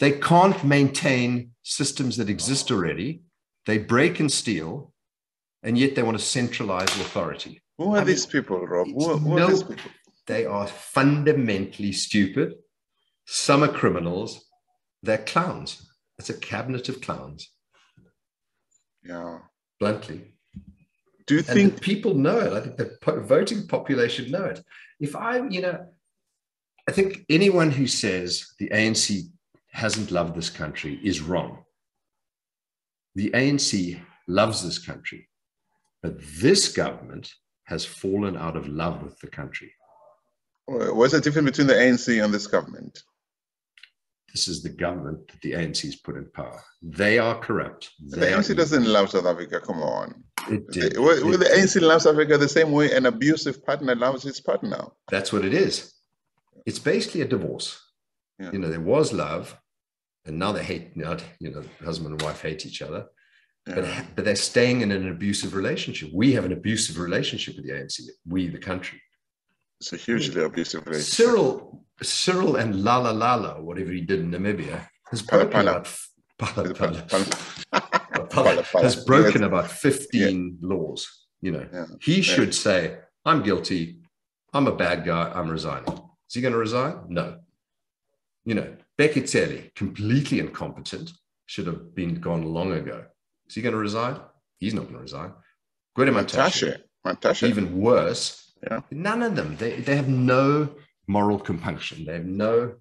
They can't maintain systems that exist already. They break and steal, and yet they want to centralize authority. Who are I these mean, people, Rob? Who, who no, are these people? They are fundamentally stupid some are criminals. They're clowns. It's a cabinet of clowns. Yeah. Bluntly. Do you and think people know it? I think the voting population know it. If I, you know, I think anyone who says the ANC hasn't loved this country is wrong. The ANC loves this country, but this government has fallen out of love with the country. What's the difference between the ANC and this government? This is the government that the ANC ANC's put in power. They are corrupt. They the ANC doesn't love South Africa. Come on. It did. Will, it the did. ANC love South Africa the same way an abusive partner loves his partner? That's what it is. It's basically a divorce. Yeah. You know, there was love, and now they hate. You know, husband and wife hate each other. Yeah. But, but they're staying in an abusive relationship. We have an abusive relationship with the ANC, we, the country. It's a hugely abusive relationship. Cyril, Cyril and Phala Phala, whatever he did in Namibia, has broken about has broken about 15 yeah. laws. You know, yeah. he should say, I'm guilty. I'm a bad guy. I'm resigning. Is he going to resign? No. You know, Bheki Cele, completely incompetent, should have been gone long ago. Is he going to resign? He's not going to resign. Gwede Mantashe, even worse, yeah. None of them. They, they have no moral compunction. They have no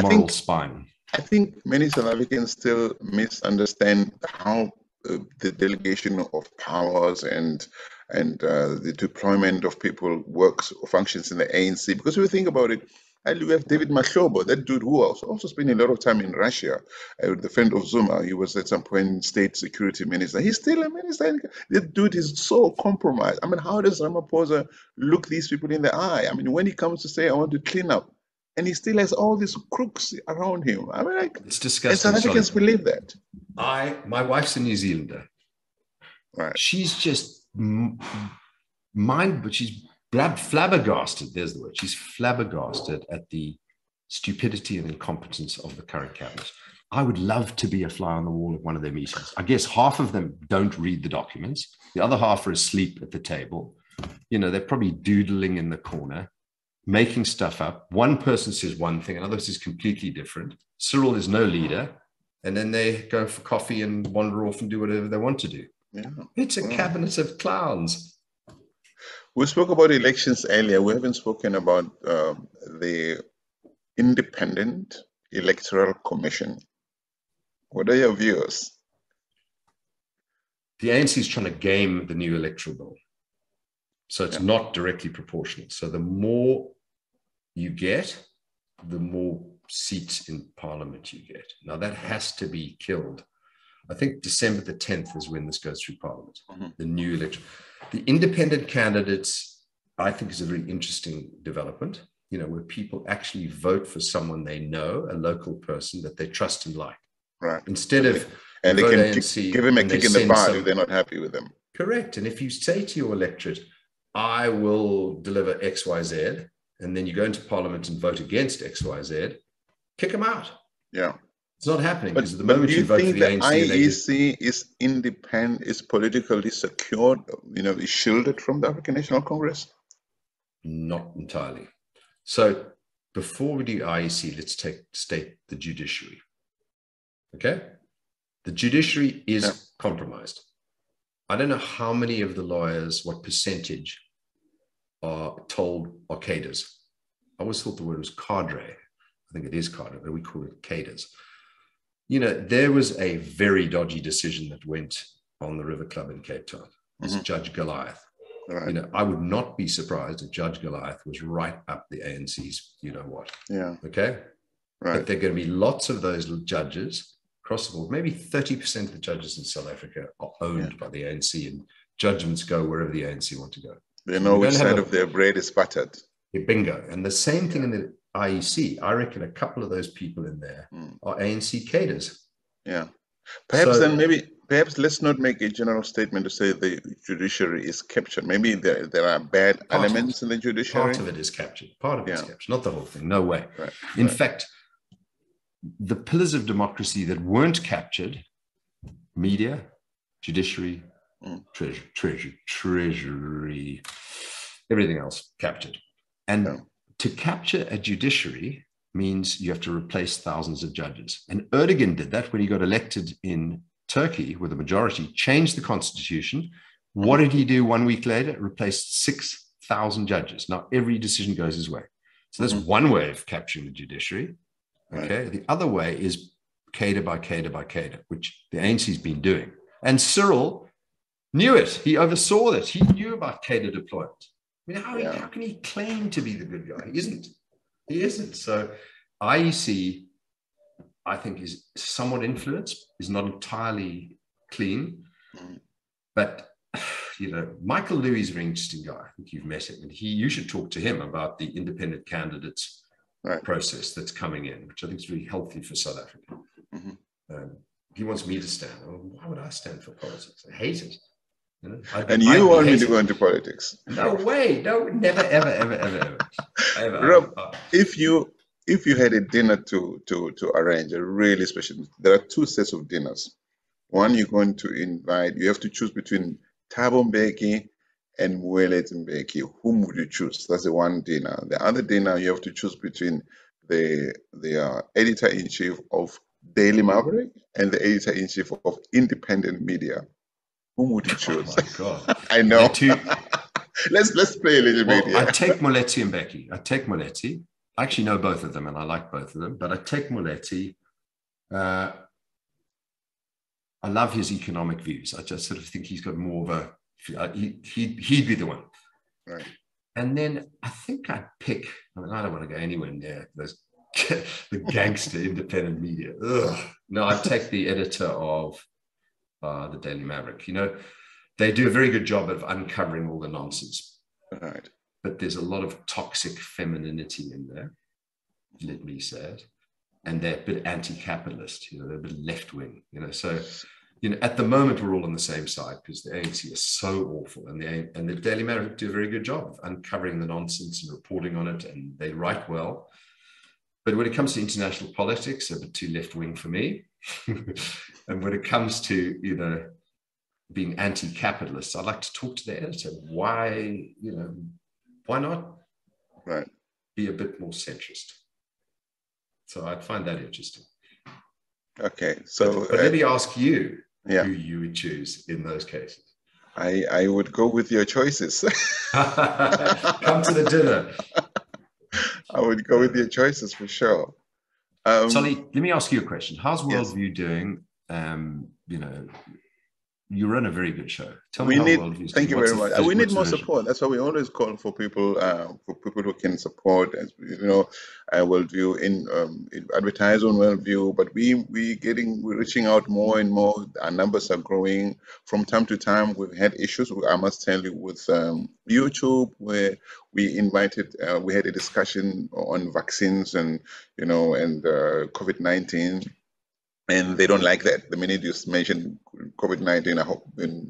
moral think, spine. I think many South Africans still misunderstand how uh, the delegation of powers and and uh, the deployment of people works or functions in the ANC. Because if you think about it, and we have David Mahlobo, that dude who also, also spent a lot of time in Russia, uh, the friend of Zuma. He was at some point state security minister. He's still a minister. The dude is so compromised. I mean, how does Ramaphosa look these people in the eye? I mean, when he comes to say, I want to clean up, and he still has all these crooks around him. I mean, like, it's disgusting. And South Africans believe that. I, my wife's a New Zealander. Right. She's just mind, but she's flabbergasted, there's the word, she's flabbergasted at the stupidity and incompetence of the current cabinet. I would love to be a fly on the wall at one of their meetings. I guess half of them don't read the documents, the other half are asleep at the table. You know, they're probably doodling in the corner, making stuff up. One person says one thing, another says completely different. Cyril is no leader. And then they go for coffee and wander off and do whatever they want to do. Yeah. It's a cabinet of clowns. We spoke about elections earlier. We haven't spoken about uh, the Independent Electoral Commission. What are your views? the ANC is trying to game the new electoral bill. So it's yeah. not directly proportional. So the more you get, the more seats in parliament you get. Now that has to be killed. I think December the 10th is when this goes through parliament, mm-hmm. the new election. The independent candidates, I think, is a very interesting development, you know, where people actually vote for someone they know, a local person that they trust and like. Right. Instead of and they can ANC, give them a kick in the butt if they're not happy with them. Correct. And if you say to your electorate, I will deliver XYZ, and then you go into parliament and vote against XYZ, kick them out. Yeah. It's not happening but, because the moment you, you vote for the, the ANC, IEC is independent, is politically secured, you know, is shielded from the African National Congress? Not entirely. So before we do IEC, let's take state the judiciary. Okay? The judiciary is yeah. compromised. I don't know how many of the lawyers, what percentage are told are cadres. I always thought the word was cadre. I think it is cadre, but we call it cadres. You know, there was a very dodgy decision that went on the River Club in Cape Town. It's mm-hmm. Judge Goliath. Right. You know, I would not be surprised if Judge Goliath was right up the ANC's, you know what. Yeah. Okay. Right. But there are going to be lots of those judges across the board. Maybe 30% of the judges in South Africa are owned yeah. by the ANC and judgments go wherever the ANC want to go. They know which side a, of their bread is buttered. Bingo. And the same thing in the IEC. I reckon a couple of those people in there mm. are ANC cadres. Yeah. Perhaps so, then maybe perhaps let's not make a general statement to say the judiciary is captured. Maybe there, there are bad elements in the judiciary. Part of it is captured. Part of it yeah. is captured. Not the whole thing. No way. Right. In right. fact, the pillars of democracy that weren't captured media, judiciary, mm. treasury, treasury, treasury, everything else captured. And yeah. To capture a judiciary means you have to replace thousands of judges. And Erdogan did that when he got elected in Turkey with a majority, changed the constitution. What did he do one week later? Replaced 6,000 judges. Now every decision goes his way. So that's mm-hmm. one way of capturing the judiciary. Okay. Right. The other way is cadre by cadre by cadre, which the ANC's been doing. And Cyril knew it. He oversaw it. He knew about cadre deployment. I mean, how, yeah. how can he claim to be the good guy? He isn't. He isn't. So IEC, I think, is somewhat influenced, is not entirely clean. Mm. But you know, Michael Louis is a very interesting guy. I think you've met him, and he you should talk to him about the independent candidates right. process that's coming in, which I think is really healthy for South Africa. Mm-hmm. Um, he wants me to stand. Well, why would I stand for politics? I hate it. You know, and you want me to go into politics? No way! No, never, ever, ever, ever, ever. ever Rob, if you if you had a dinner to to to arrange a really special, there are two sets of dinners. One you're going to invite. You have to choose between Thabo Mbeki and Mbeki, whom would you choose? That's the one dinner. The other dinner, you have to choose between the the uh, editor in chief of Daily Maverick and the editor in chief of Independent Media. Whom would you choose? Oh my God! I know. Let's let's play a little well, bit. Yeah. I take Moeletsi and Becky. I take Moeletsi. I actually know both of them, and I like both of them. But I take Moeletsi. Uh, I love his economic views. I just sort of think he's got more of a he, he'd, he'd be the one. Right. And then I think I'd pick, I mean, I don't want to go anywhere near those, the gangster independent media. Ugh. No, I'd take the editor of uh, the Daily Maverick. You know, they do a very good job of uncovering all the nonsense. Right. But there's a lot of toxic femininity in there, let me say it. And they're a bit anti-capitalist, you know, they're a bit left-wing, you know. So you know, at the moment we're all on the same side because the ANC is so awful, and the and the Daily Maverick do a very good job of uncovering the nonsense and reporting on it, and they write well. But when it comes to international politics, a bit too left wing for me. and when it comes to you know being anti-capitalist, I like to talk to the editor. Why you know why not right be a bit more centrist? So I'd find that interesting. Okay, so but, but uh, let me ask you: yeah. who you would choose in those cases? I, I would go with your choices. Come to the dinner. I would go with your choices for sure. Um, let me ask you a question. How's Worldview yes. doing? Um, you know, you run a very good show. Tell we need. Thank you very much. we need more vision? support. That's why we always call for people, uh, for people who can support. As you know, uh, Worldview in, um, in advertise on Worldview, but we we getting we're reaching out more and more. Our numbers are growing from time to time. We've had issues. I must tell you with um, YouTube where we invited, uh, we had a discussion on vaccines and you know and uh, COVID nineteen and they don't like that. The minute you mention COVID nineteen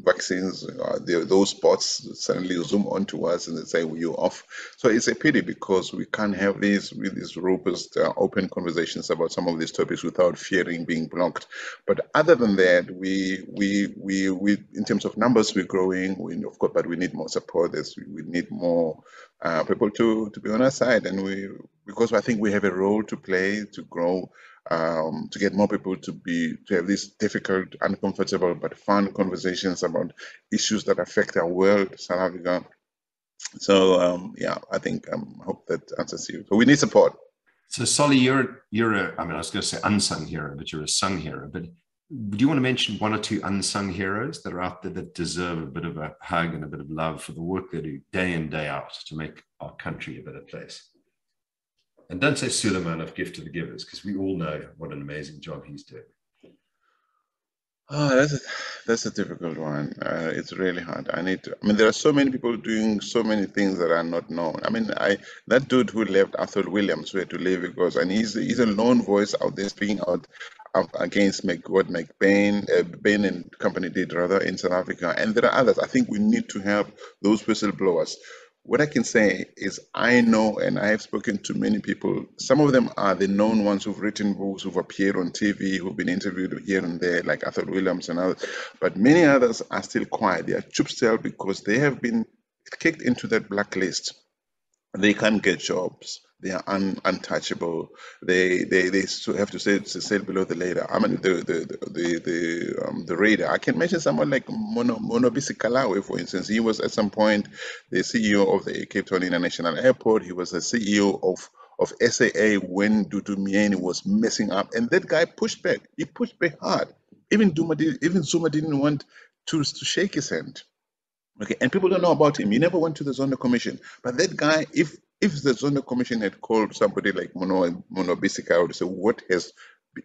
vaccines, uh, those spots suddenly zoom onto us and they say well, you're off. So it's a pity because we can't have these with these robust, uh, open conversations about some of these topics without fearing being blocked. But other than that, we we we we in terms of numbers, we're growing. We of course, but we need more support. We need more uh, people to to be on our side, and we because I think we have a role to play to grow um, to get more people to be to have these difficult, uncomfortable but fun conversations about issues that affect our world, South Africa. So um, yeah, I think I um, hope that answers you. So we need support. So Solly, you're you're a I mean I was going to say unsung hero, but you're a sung hero. But do you want to mention one or two unsung heroes that are out there that deserve a bit of a hug and a bit of love for the work they do day in day out to make our country a better place? And don't say Sooliman of Gift to the Givers, because we all know what an amazing job he's doing. Oh, that's a, that's a difficult one. Uh, it's really hard. I need to. I mean, there are so many people doing so many things that are not known. I mean, I that dude who left Athol Williams where to leave because, and he's he's a lone voice out there speaking out, against Mc, what McBain, uh, Bain and company did rather in South Africa, and there are others. I think we need to help those whistleblowers what I can say is I know and I have spoken to many people. Some of them are the known ones who've written books, who've appeared on TV, who've been interviewed here and there, like Athol Williams and others. But many others are still quiet. They are chup still because they have been kicked into that blacklist. They can't get jobs they are un, untouchable. They they they have to say to below the radar. I mean the the the the, um, the radar. I can mention someone like Mono, Monwabisi Kalawe, for instance. He was at some point the CEO of the Cape Town International Airport. He was the CEO of of SAA when Dudu Myeni was messing up, and that guy pushed back. He pushed back hard. Even Duma, did, even Zuma didn't want to to shake his hand. Okay, and people don't know about him. He never went to the Zondo Commission. But that guy, if if the Zondo Commission had called somebody like Mono, Mono Bisika, I would say, what has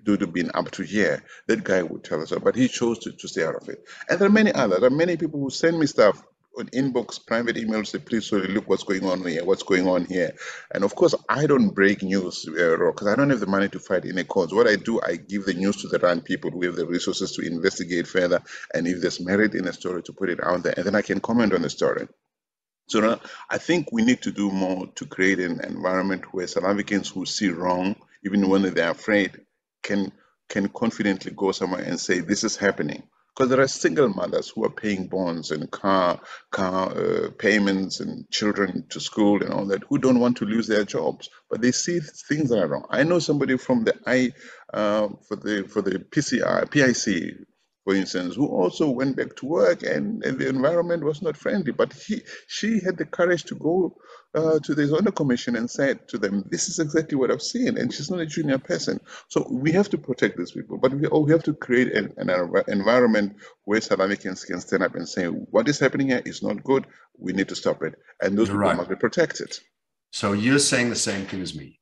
Dudu been up to here? That guy would tell us, but he chose to, to stay out of it. And there are many others. There are many people who send me stuff on inbox, private emails, say, please, sorry, look what's going on here, what's going on here. And of course, I don't break news because uh, I don't have the money to fight in a cause. What I do, I give the news to the right people who have the resources to investigate further. And if there's merit in a story, to put it out there, and then I can comment on the story. So I think we need to do more to create an environment where South Africans who see wrong, even when they're afraid, can can confidently go somewhere and say this is happening. Because there are single mothers who are paying bonds and car car uh, payments and children to school and all that who don't want to lose their jobs, but they see things that are wrong. I know somebody from the I uh, for the for the PCI PIC for instance, who also went back to work and, and the environment was not friendly. But he, she had the courage to go uh, to the Zondo Commission and said to them, this is exactly what I've seen. And she's not a junior person. So we have to protect these people. But we, we have to create an, an environment where South Africans can stand up and say, what is happening here is not good. We need to stop it. And those You're people right. must be protected. So you're saying the same thing as me.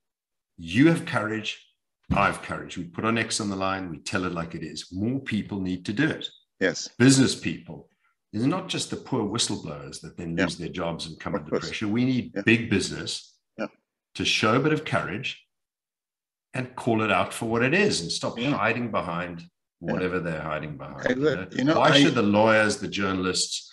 You have courage I have courage. We put our necks on the line. We tell it like it is. More people need to do it. Yes. Business people. It's not just the poor whistleblowers that then lose yeah. their jobs and come of under course. pressure. We need yeah. big business yeah. to show a bit of courage and call it out for what it is and stop hiding behind whatever they're hiding behind. Exactly. You know, Why I, should the lawyers, the journalists,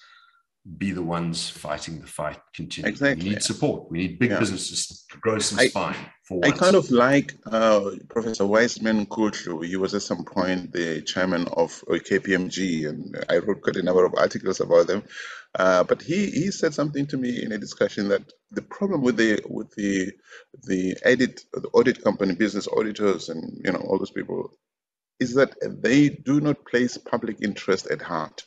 be the ones fighting the fight continue. Exactly. We need support. We need big yeah. businesses to grow some I, spine. For I kind of like uh, Professor Wiseman Nkuhlu. He was at some point the chairman of KPMG, and I wrote quite a number of articles about them. Uh, but he, he said something to me in a discussion that the problem with the with the the audit the audit company business auditors and you know all those people is that they do not place public interest at heart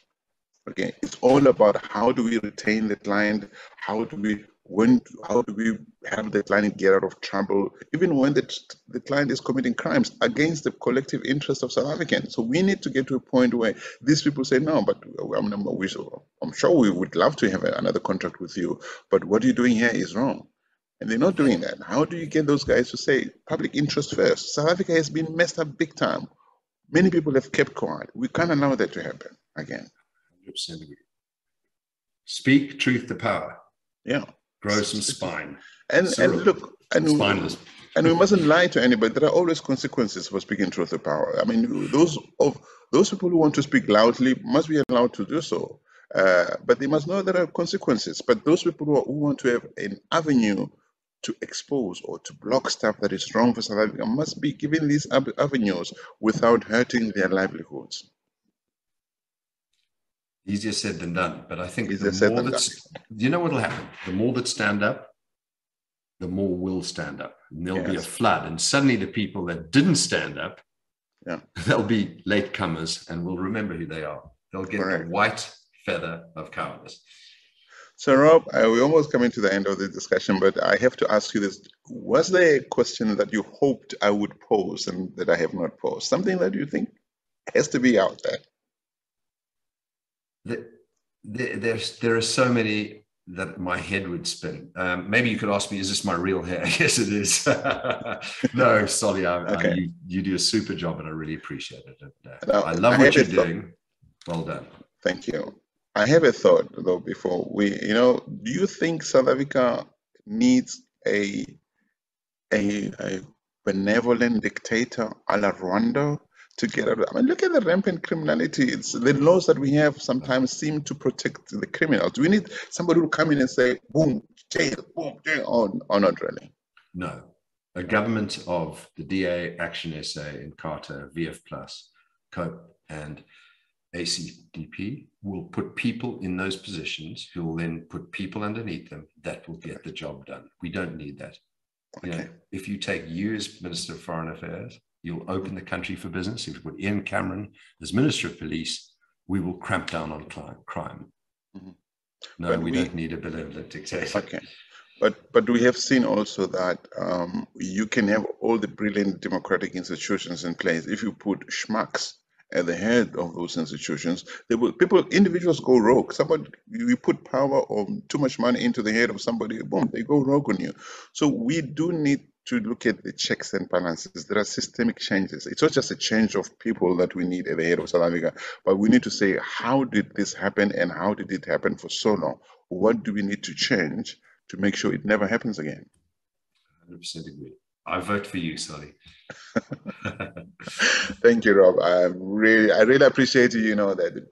Okay, it's all about how do we retain the client? How do we when how do we help the client get out of trouble even when the, the client is committing crimes against the collective interest of south africans. So we need to get to a point where these people say no but i'm, I'm sure we would love to have another contract with you but what you're doing here is wrong. And they're not doing that. How do you get those guys to say public interest first? South africa has been messed up big time. Many people have kept quiet. We can't allow that to happen again 100% agree speak truth to power yeah grow some spine. And and look, and Spineless. and we mustn't lie to anybody. There are always consequences for speaking truth to power. I mean, those of those people who want to speak loudly must be allowed to do so. Uh, but they must know there are consequences. But those people who, who want to have an avenue to expose or to block stuff that is wrong for South Africa must be given these avenues without hurting their livelihoods. Easier said than done. But I think Easier the more that's, you know what will happen? The more that stand up, the more will stand up. And there'll yes. be a flood. And suddenly the people that didn't stand up, yeah. they'll be latecomers and we'll remember who they are. They'll get Correct. the white feather of cowardice. So, Rob, uh, we're almost coming to the end of the discussion, but I have to ask you this. Was there a question that you hoped I would pose and that I have not posed? Something that you think has to be out there? The, the, there's there are so many that my head would spin. Um, maybe you could ask me, is this my real hair? yes, it is. no, Solly, I, okay. I, you, you do a super job and I really appreciate it. And, uh, I love I what you're doing. Well done. Thank you. I have a thought though before we, you know, do you think South Africa needs a a, a benevolent dictator a la Rwanda to get out of I mean, look at the rampant criminality. It's the laws that we have sometimes seem to protect the criminals. We need somebody who come in and say, boom, jail, boom, jail, or, or not really. No. A government of the DA, Action SA, Inkatha, VF Plus, COPE, and ACDP will put people in those positions who will then put people underneath them that will get the job done. We don't need that. Okay. You know, if you take you as Minister of Foreign Affairs, You'll open the country for business. If you put Ian Cameron as Minister of Police, we will cramp down on crime. Mm-hmm. No, we, we, don't need a benevolent dictator. Okay. But, but we have seen also that um, you can have all the brilliant democratic institutions in place if you put schmucks at the head of those institutions, they will people individuals go rogue. Somebody you put power or too much money into the head of somebody, boom, they go rogue on you. So we do need to look at the checks and balances. There are systemic changes. It's not just a change of people that we need at the head of South Africa, but we need to say, how did this happen and how did it happen for so long? What do we need to change to make sure it never happens again? 100% agree. I vote for you, Solly. Thank you, Rob. I really, I really appreciate you. You know that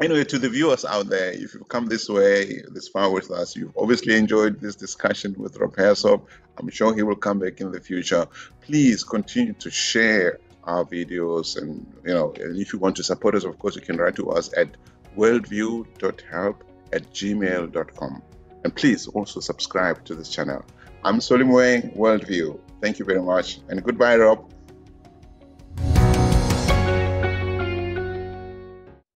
anyway, to the viewers out there, if you've come this way, this far with us, you've obviously enjoyed this discussion with Rob Hersov. I'm sure he will come back in the future. Please continue to share our videos, and you know, and if you want to support us, of course, you can write to us at worldview.help at gmail.com. And please also subscribe to this channel. I'm Solly Moeng, Worldview. Thank you very much, and goodbye, Rob.